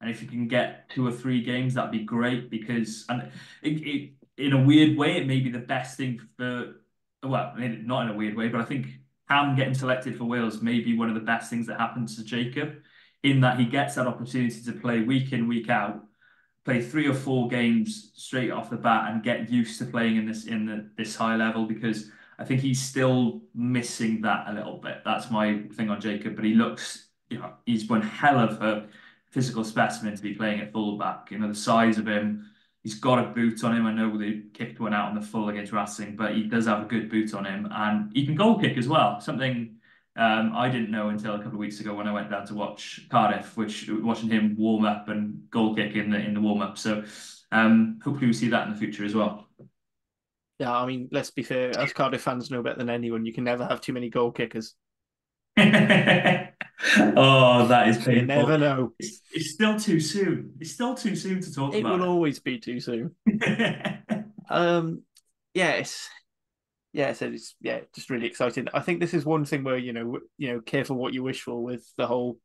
and if you can get two or three games, that'd be great because and it, it in a weird way it may be the best thing for well not in a weird way, but I think Cam getting selected for Wales may be one of the best things that happens to Jacob in that he gets that opportunity to play week in week out play three or four games straight off the bat and get used to playing in this in the, this high level because I think he's still missing that a little bit. That's my thing on Jacob, but he looks, you know, he's one hell of a physical specimen to be playing at fullback. You know, the size of him, he's got a boot on him. I know they kicked one out on the full against Racing, but he does have a good boot on him, and he can goal kick as well. Something um, I didn't know until a couple of weeks ago when I went down to watch Cardiff, which watching him warm up and goal kick in the in the warm up. So um, hopefully we see that in the future as well. Yeah, I mean, let's be fair. As Cardiff fans know better than anyone, you can never have too many goal kickers. oh, that is painful. You never know. It's, it's, still too soon. It's still too soon to talk it about. It will always be too soon. um, yeah, it's yeah, so it's yeah, just really exciting. I think this is one thing where you know, you know, careful what you wish for with the whole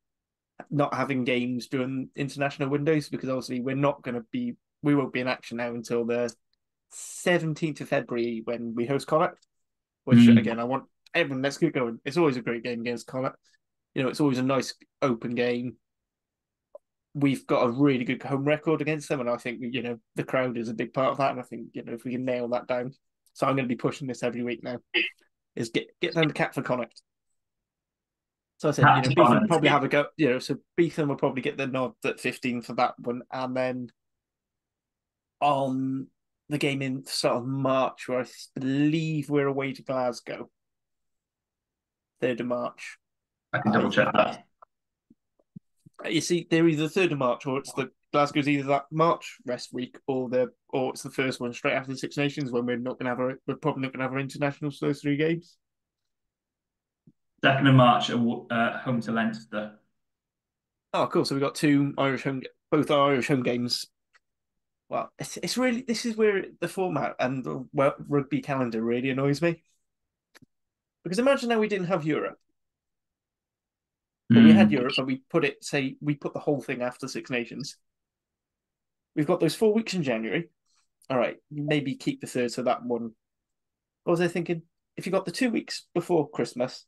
not having games during international windows because obviously we're not going to be, we won't be in action now until the seventeenth of February when we host Connacht. Which mm. again, I want everyone. Let's get going. It's always a great game against Connacht. You know, it's always a nice open game. We've got a really good home record against them, and I think you know the crowd is a big part of that. And I think you know if we can nail that down, so I'm going to be pushing this every week now. Is get get cap for Connacht. So I said, you know, Beetham probably have a go. You know, so Beetham will probably get the nod at 15 for that one, and then on the game in sort of March, where I believe we're away to Glasgow, third of March. I can double check that. You see, they're either third of March or it's the Glasgow's either that March rest week or the or it's the first one straight after the Six Nations when we're not going to have a we're probably not going to have our internationals for those three games. Second of March, uh, home to Leinster. Oh, cool! So we got two Irish home, both Irish home games. Well, it's it's really this is where the format and the rugby calendar really annoys me. Because imagine now we didn't have Europe. But we had hmm. Europe and we put it, say, we put the whole thing after Six Nations. We've got those four weeks in January. All right, maybe keep the third so that one. What was I thinking? If you got the two weeks before Christmas,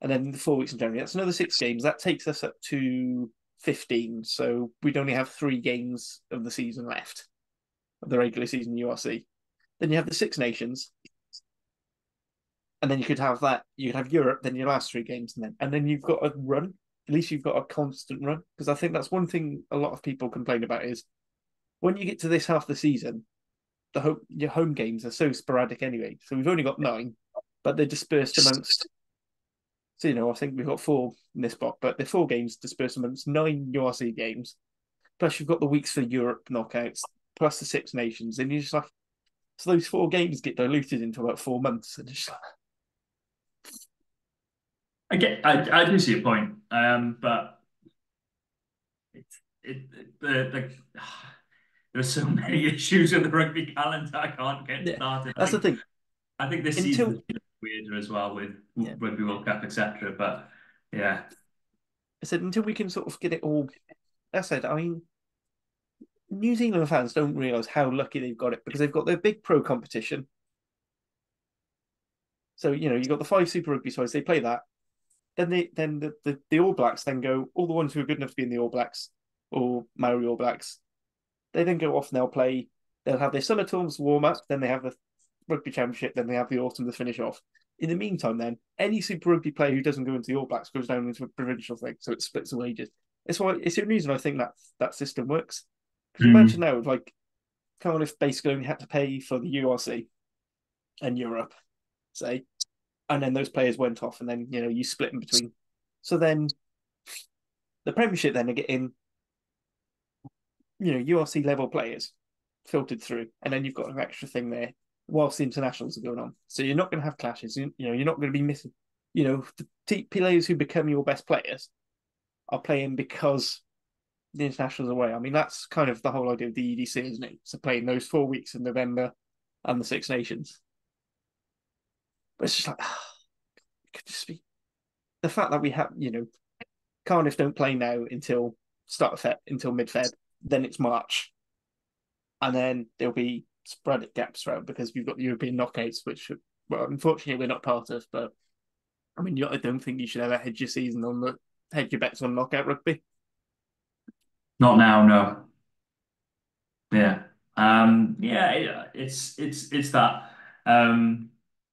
and then the four weeks in January, that's another six games. That takes us up to fifteen. So we'd only have three games of the season left, of the regular season URC. Then you have the Six Nations, and then you could have that. You could have Europe, then your last three games, and then and then you've got a run. At least you've got a constant run because I think that's one thing a lot of people complain about is when you get to this half of the season, the home your home games are so sporadic anyway. So we've only got nine, but they're dispersed amongst. So you know, I think we've got four in this spot, but they're four games dispersed amongst nine URC games. Plus, you've got the weeks for Europe knockouts, plus the Six Nations, and you just like so those four games get diluted into about four months, and just like. I get, I, I do see a point, um, but it's it, it the the there's so many issues in the rugby calendar. I can't get yeah, started. That's the thing. I think this Until... season is weirder as well with yeah. Rugby World Cup, etc. But yeah, I said until we can sort of get it all. I said, I mean, New Zealand fans don't realise how lucky they've got it because they've got their big pro competition. So you know you've got the five Super Rugby sides. They play that. Then they then the, the, the All Blacks then go all the ones who are good enough to be in the All Blacks or Maori All Blacks. They then go off and they'll play. They'll have their summer tours warm up. Then they have the rugby championship. Then they have the autumn to finish off. In the meantime, then any Super Rugby player who doesn't go into the All Blacks goes down into a provincial thing, so it splits the wages. It's why it's the reason I think that that system works. Because mm. imagine now, like Cardiff basically only had to pay for the URC and Europe, say, and then those players went off, and then you know you split in between. So then the Premiership then are getting you know URC level players filtered through, and then you've got an extra thing there whilst the internationals are going on. So you're not going to have clashes. You, you know, you're not going to be missing. You know, the players who become your best players are playing because the internationals are away. I mean, that's kind of the whole idea of the EDC, isn't it? So playing those four weeks in November and the Six Nations. But it's just like, it could just be the fact that we have, you know, Cardiff don't play now until start of Feb, until mid Feb. Then it's March, and then there'll be sporadic gaps around because we've got the European knockouts, which, well, unfortunately, we're not part of. But I mean, I don't think you should ever hedge your season on the hedge your bets on knockout rugby. Not now, no. Yeah. Um, yeah, it's it's it's that. Um,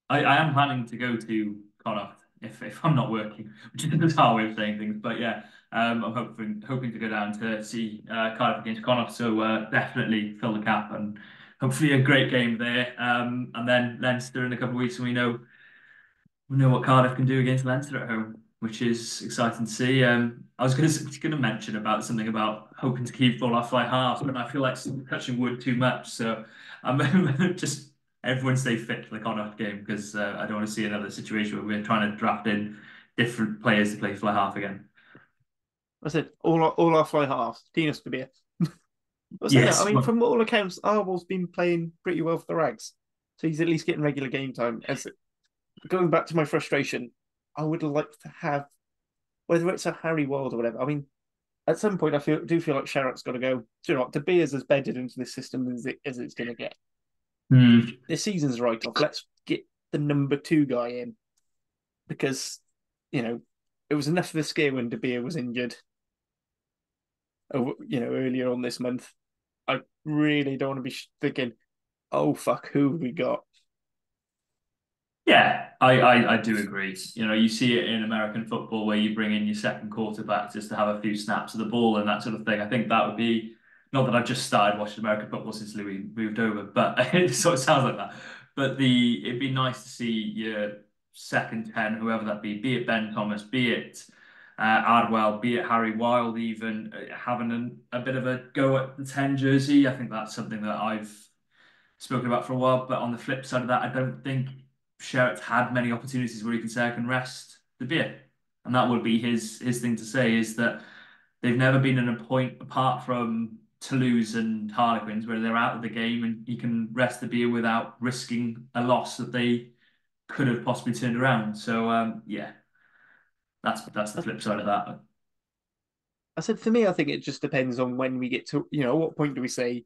I, I am planning to go to Connacht if, if I'm not working, which is a bizarre way of saying things. But yeah, um, I'm hoping hoping to go down to see uh, Cardiff against Connacht. So uh, definitely fill the cap and hopefully a great game there. Um, and then Leinster in a couple of weeks, and we know we know what Cardiff can do against Leinster at home which is exciting to see. Um, I was going to mention about something about hoping to keep all our fly half, but I feel like touching wood too much. So I'm just everyone stay fit for the Connacht game because uh, I don't want to see another situation where we're trying to draft in different players to play fly half again. I said all our, all our fly halves. Dinos to be yes, I mean, well, from all accounts, Arbel's been playing pretty well for the Rags, so he's at least getting regular game time. As going back to my frustration, I would like to have, whether it's a Harry Wild or whatever. I mean, at some point, I feel do feel like Sherratt's got to go. Do you know what? De Beers as bedded into this system as, it, as it's going to get. Mm. This season's right off. Let's get the number two guy in because you know it was enough of a scare when De Beer was injured. You know, earlier on this month, I really don't want to be thinking, "Oh fuck, who we got?" Yeah, I, I, I do agree. You know, you see it in American football where you bring in your second quarterback just to have a few snaps of the ball and that sort of thing. I think that would be not that I've just started watching American football since Louis moved over, but it sort of sounds like that. But the it'd be nice to see your second ten, whoever that be, be it Ben Thomas, be it uh, Ardwell, be it Harry Wild, even uh, having an, a bit of a go at the ten jersey. I think that's something that I've spoken about for a while. But on the flip side of that, I don't think Sherratt had many opportunities where he can say, I can rest De Beer. And that would be his his thing to say is that they've never been in a point apart from Toulouse and Harlequins where they're out of the game and he can rest De Beer without risking a loss that they could have possibly turned around. So um, yeah, that's that's the flip side of that. I said for me, I think it just depends on when we get to you know what point do we say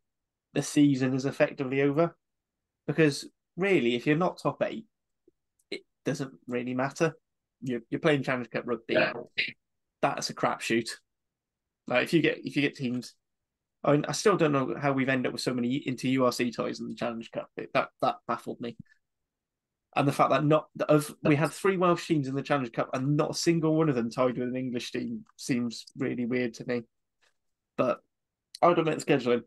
the season is effectively over? Because really, if you're not top eight, it doesn't really matter. You're, you're playing Challenge Cup rugby. Yeah. That's a crapshoot. Like if you get if you get teams, I mean, I still don't know how we've ended up with so many into URC ties in the Challenge Cup. It, that that baffled me. And the fact that not of we had three Welsh teams in the Challenge Cup and not a single one of them tied with an English team seems really weird to me. But I know the scheduling.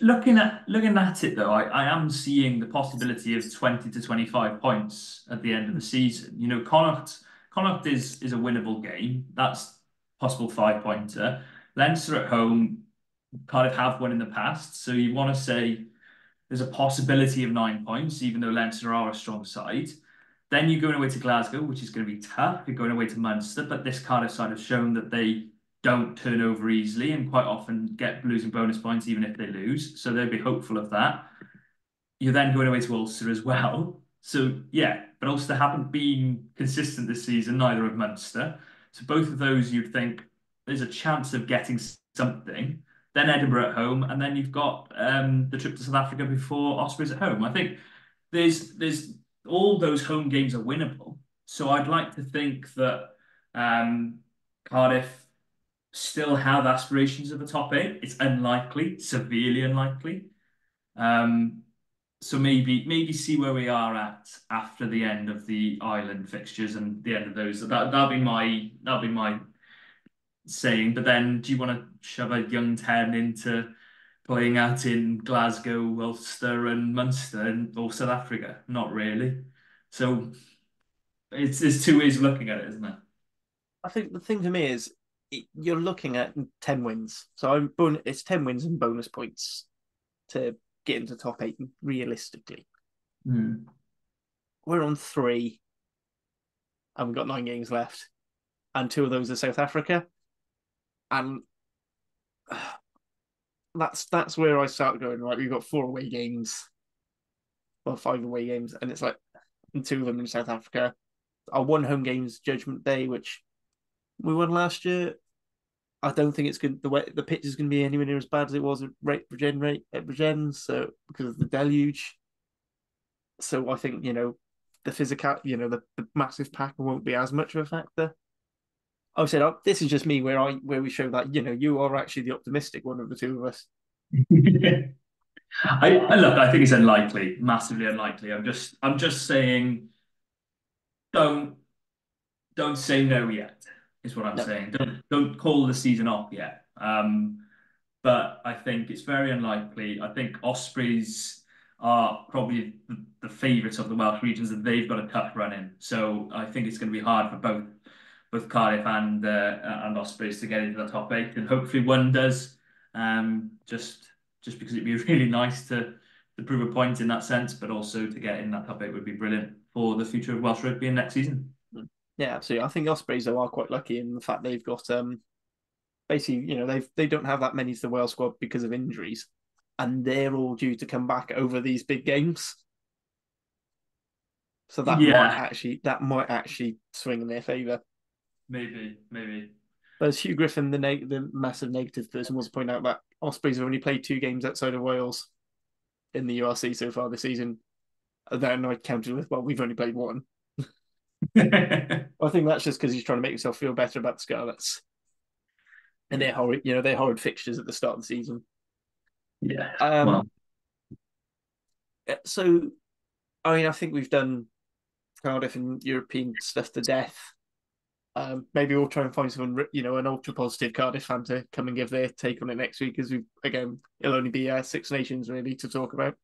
Looking at looking at it though, I, I am seeing the possibility of 20 to 25 points at the end of the season. You know, Connacht Connacht is is a winnable game. That's possible five pointer. Leinster at home kind of have won in the past. So you want to say there's a possibility of nine points, even though Leinster are a strong side. Then you're going away to Glasgow, which is going to be tough. You're going away to Munster, but this Cardiff side has shown that they don't turn over easily and quite often get losing bonus points even if they lose. So they'd be hopeful of that. You're then going away to Ulster as well. So yeah, but Ulster haven't been consistent this season, neither have Munster. So both of those you'd think there's a chance of getting something. Then Edinburgh at home, and then you've got um, the trip to South Africa before Ospreys at home. I think there's there's all those home games are winnable. So I'd like to think that um, Cardiff still have aspirations of the top eight. It's unlikely, severely unlikely. Um, so maybe maybe see where we are at after the end of the island fixtures and the end of those. That that'll be my that'll be my saying. But then, do you want to shove a young ten into playing out in Glasgow, Ulster, and Munster, and, or South Africa? Not really. So it's there's two ways of looking at it, isn't it? I think the thing to me is you're looking at ten wins. So I'm it's ten wins and bonus points to get into top eight realistically. Mm. We're on three, and we've got nine games left, and two of those are South Africa, and that's that's where I start going. Right, we've got four away games, well, five away games, and it's like and two of them in South Africa. Our one home games Judgment Day, which we won last year. I don't think it's good. The way the pitch is going to be anywhere near as bad as it was at rate at Regen, so because of the deluge. So I think you know the physical, you know, the, the massive pack won't be as much of a factor. I said, oh, this is just me where I where we show that you know you are actually the optimistic one of the two of us. I, I look, I think it's unlikely, massively unlikely. I'm just I'm just saying, don't don't say no yet is what I'm no. saying. Don't don't call the season off yet. Um, but I think it's very unlikely. I think Ospreys are probably the, the favourites of the Welsh regions, and they've got a tough run in. So I think it's going to be hard for both both Cardiff and uh, and Ospreys to get into the top eight, and hopefully one does. Um, just just because it'd be really nice to to prove a point in that sense, but also to get in that top eight would be brilliant for the future of Welsh rugby in next season. Yeah, absolutely. I think Ospreys are quite lucky in the fact they've got um basically, you know, they've they don't have that many to the Wales squad because of injuries, and they're all due to come back over these big games. So that yeah. might actually that might actually swing in their favour. Maybe, maybe. But as Hugh Griffin, the neg- the massive negative person, wants to point out that Ospreys have only played two games outside of Wales in the URC so far this season. Then I counted with, well, we've only played one. I think that's just because he's trying to make himself feel better about the Scarlets and their horrid, you know, their horrid fixtures at the start of the season. Yeah. Um, well. So, I mean, I think we've done Cardiff and European stuff to death. Um, maybe we'll try and find someone, you know, an ultra positive Cardiff fan to come and give their take on it next week, because we again, it'll only be uh, Six Nations really to talk about.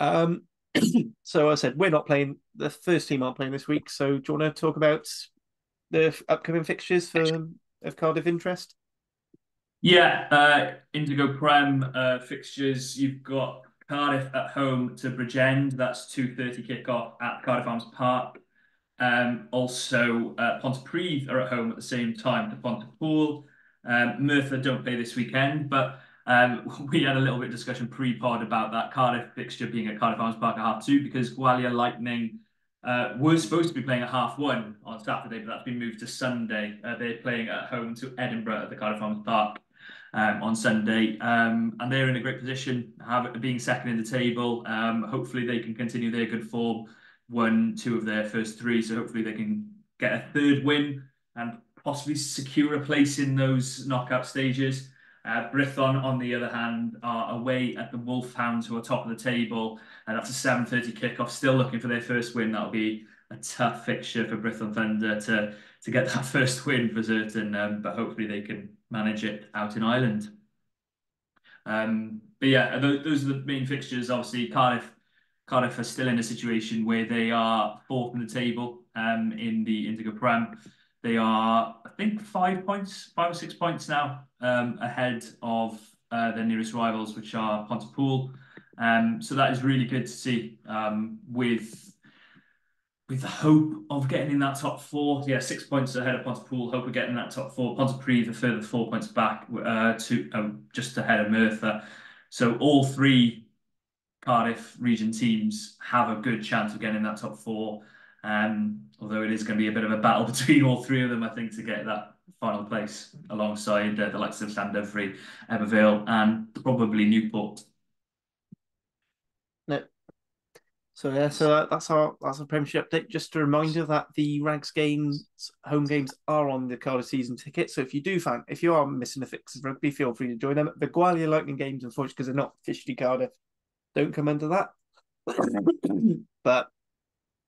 Um, so I said we're not playing. The first team aren't playing this week. So do you want to talk about the upcoming fixtures for of Cardiff interest? Yeah, uh, Indigo Prem uh, fixtures. You've got Cardiff at home to Bridgend. That's two thirty kickoff at Cardiff Arms Park. Um, also, uh, Pontypridd are at home at the same time to Pontypool. Um, Merthyr don't play this weekend, but um, we had a little bit of discussion pre-pod about that Cardiff fixture being at Cardiff Arms Park at half two because Gwalia Lightning uh, was supposed to be playing at half one on Saturday, but that's been moved to Sunday. Uh, they're playing at home to Edinburgh at the Cardiff Arms Park um, on Sunday, um, and they're in a great position, have, being second in the table. Um, hopefully, they can continue their good form, won two of their first three, so hopefully they can get a third win and possibly secure a place in those knockout stages. Uh, on the other hand, are away at the Wolfhounds, who are top of the table, and that's a 7.30 kickoff. Still looking for their first win. That'll be a tough fixture for Brython Thunder to, to get that first win for certain, um, but hopefully they can manage it out in Ireland. Um, but yeah, those, those are the main fixtures. Obviously, Cardiff Cardiff are still in a situation where they are fourth in the table um, in the Indigo Prem. They are, I think, five points, five or six points now um, ahead of uh, their nearest rivals, which are Pontypool. Um, so that is really good to see um, with with the hope of getting in that top four. Yeah, six points ahead of Pontypool. Hope of getting that top four. Pontypridd the further four points back uh, to um, just ahead of Merthyr. So all three Cardiff region teams have a good chance of getting in that top four. Um, although it is going to be a bit of a battle between all three of them, I think, to get that final place alongside uh, the likes of Llandovery, Ebbw and probably Newport. So yeah, so that's our that's our Premiership update. Just a reminder that the Rags games, home games, are on the Cardiff season ticket. So if you do find if you are missing the fix of rugby, feel free to join them. The Gwalia Lightning games, unfortunately, because they're not officially Cardiff, don't come under that. but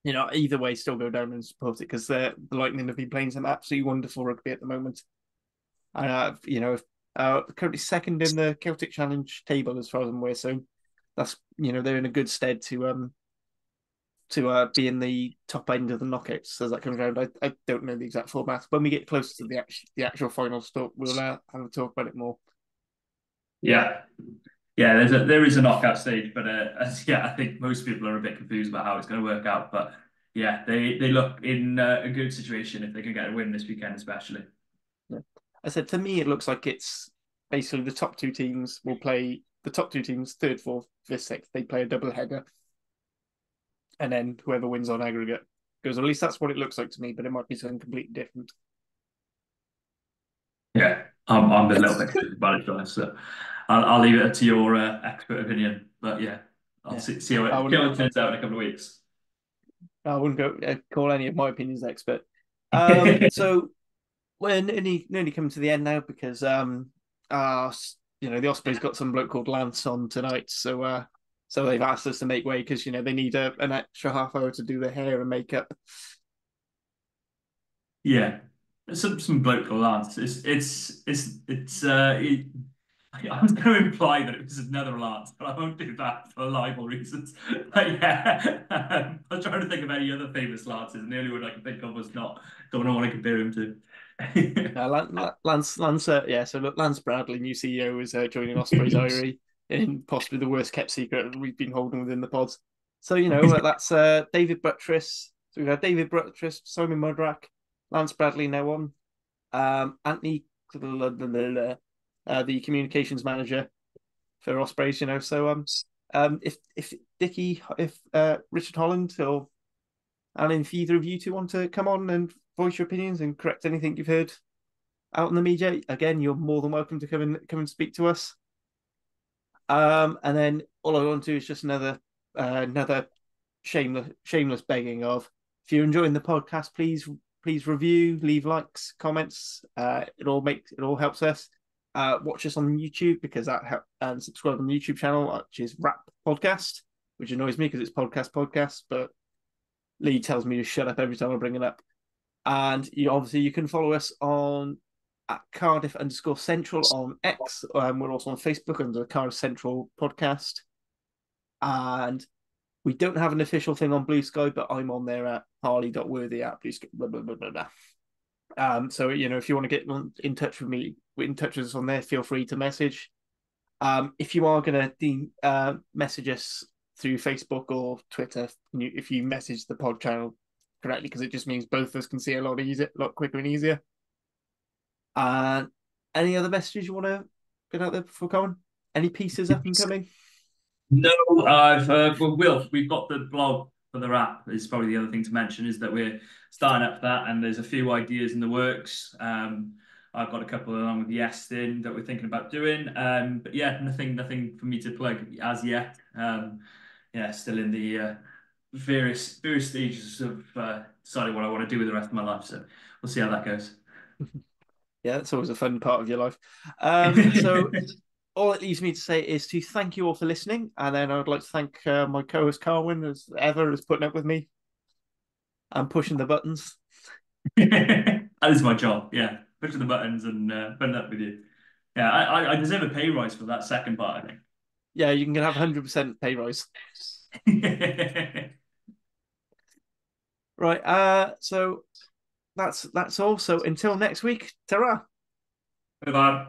you know, either way, still go down and support it because the Lightning have been playing some absolutely wonderful rugby at the moment. And uh, you know, uh, currently second in the Celtic Challenge table as far as I'm aware. So that's you know they're in a good stead to um to uh, be in the top end of the knockouts as that comes around. I, I don't know the exact format. When we get closer to the actual the actual final stop, we'll uh, have a talk about it more. Yeah, yeah, there's a there is a knockout stage, but uh, as, yeah, I think most people are a bit confused about how it's going to work out. But yeah, they they look in uh, a good situation if they can get a win this weekend, especially. Yeah. I said to me, it looks like it's basically the top two teams will play the top two teams, third, fourth, fifth, sixth. They play a double header, and then whoever wins on aggregate goes. At least that's what it looks like to me, but it might be something completely different. Yeah, I'm I'm a little bit about it, so I'll, I'll leave it to your uh, expert opinion. But yeah, I'll yeah. See, see, how it, see how it turns out in a couple of weeks. I wouldn't go uh, call any of my opinions expert. Um, so we're nearly, nearly coming to the end now because um, uh, you know the Ospreys got some bloke called Lance on tonight, so uh, so they've asked us to make way because you know they need a, an extra half hour to do their hair and makeup. Yeah, some some bloke called Lance. It's it's it's it's uh. It, I was going to imply that it was another Lance, but I won't do that for libel reasons. But yeah, um, I was trying to think of any other famous Lances, and the only one I can think of was not the one I want to compare him to. uh, Lance, Lance, uh, yeah. So look, Lance Bradley, new CEO, is uh, joining Ospreys Irie in possibly the worst kept secret we've been holding within the pods. So you know that's uh, David Buttress. So we've had David Buttress, Simon Mudrack, Lance Bradley now on, um, Anthony uh, the communications manager for Ospreys. You know, so um, um, if if Dicky, if uh, Richard Holland or Alan, if either of you two want to come on and voice your opinions and correct anything you've heard out in the media, again, you're more than welcome to come and come and speak to us. Um, and then all I want to do is just another uh, another shameless shameless begging of if you're enjoying the podcast, please please review, leave likes, comments. Uh, it all makes it all helps us. Uh, watch us on YouTube because that help, and subscribe on the YouTube channel, which is WRRAP Podcast, which annoys me because it's podcast podcast, but Lee tells me to shut up every time I bring it up. And you obviously you can follow us on at Cardiff underscore Central on X. Um, we're also on Facebook under the Cardiff Central podcast. And we don't have an official thing on Blue Sky, but I'm on there at harley.worthy at Blue Sky. Blah, blah, blah, blah, blah. Um, so you know, if you want to get in touch with me, in touch with us on there, feel free to message. Um, if you are going to de- uh, message us through Facebook or Twitter, if you message the pod channel correctly, because it just means both of us can see a lot easier, a lot quicker and easier. Uh, any other messages you want to get out there before going? Any pieces up and coming? No, I've uh, well, Will, we've got the blog for the WRRAP is probably the other thing to mention is that we're starting up that and there's a few ideas in the works. Um, I've got a couple along with Iestyn that we're thinking about doing. Um, but yeah, nothing, nothing for me to plug as yet. Um, yeah, still in the uh, various various stages of uh, deciding what I want to do with the rest of my life. So we'll see how that goes. yeah, that's always a fun part of your life. Um, so all it leaves me to say is to thank you all for listening, and then I would like to thank uh, my co-host Carwyn as ever as putting up with me and pushing the buttons. that is my job. Yeah pushing the buttons and uh, putting up with you. Yeah, I, I deserve a pay rise for that second part. I think. Yeah, you can have hundred percent pay rise. right. Uh. So that's that's all. So until next week, ta Bye bye.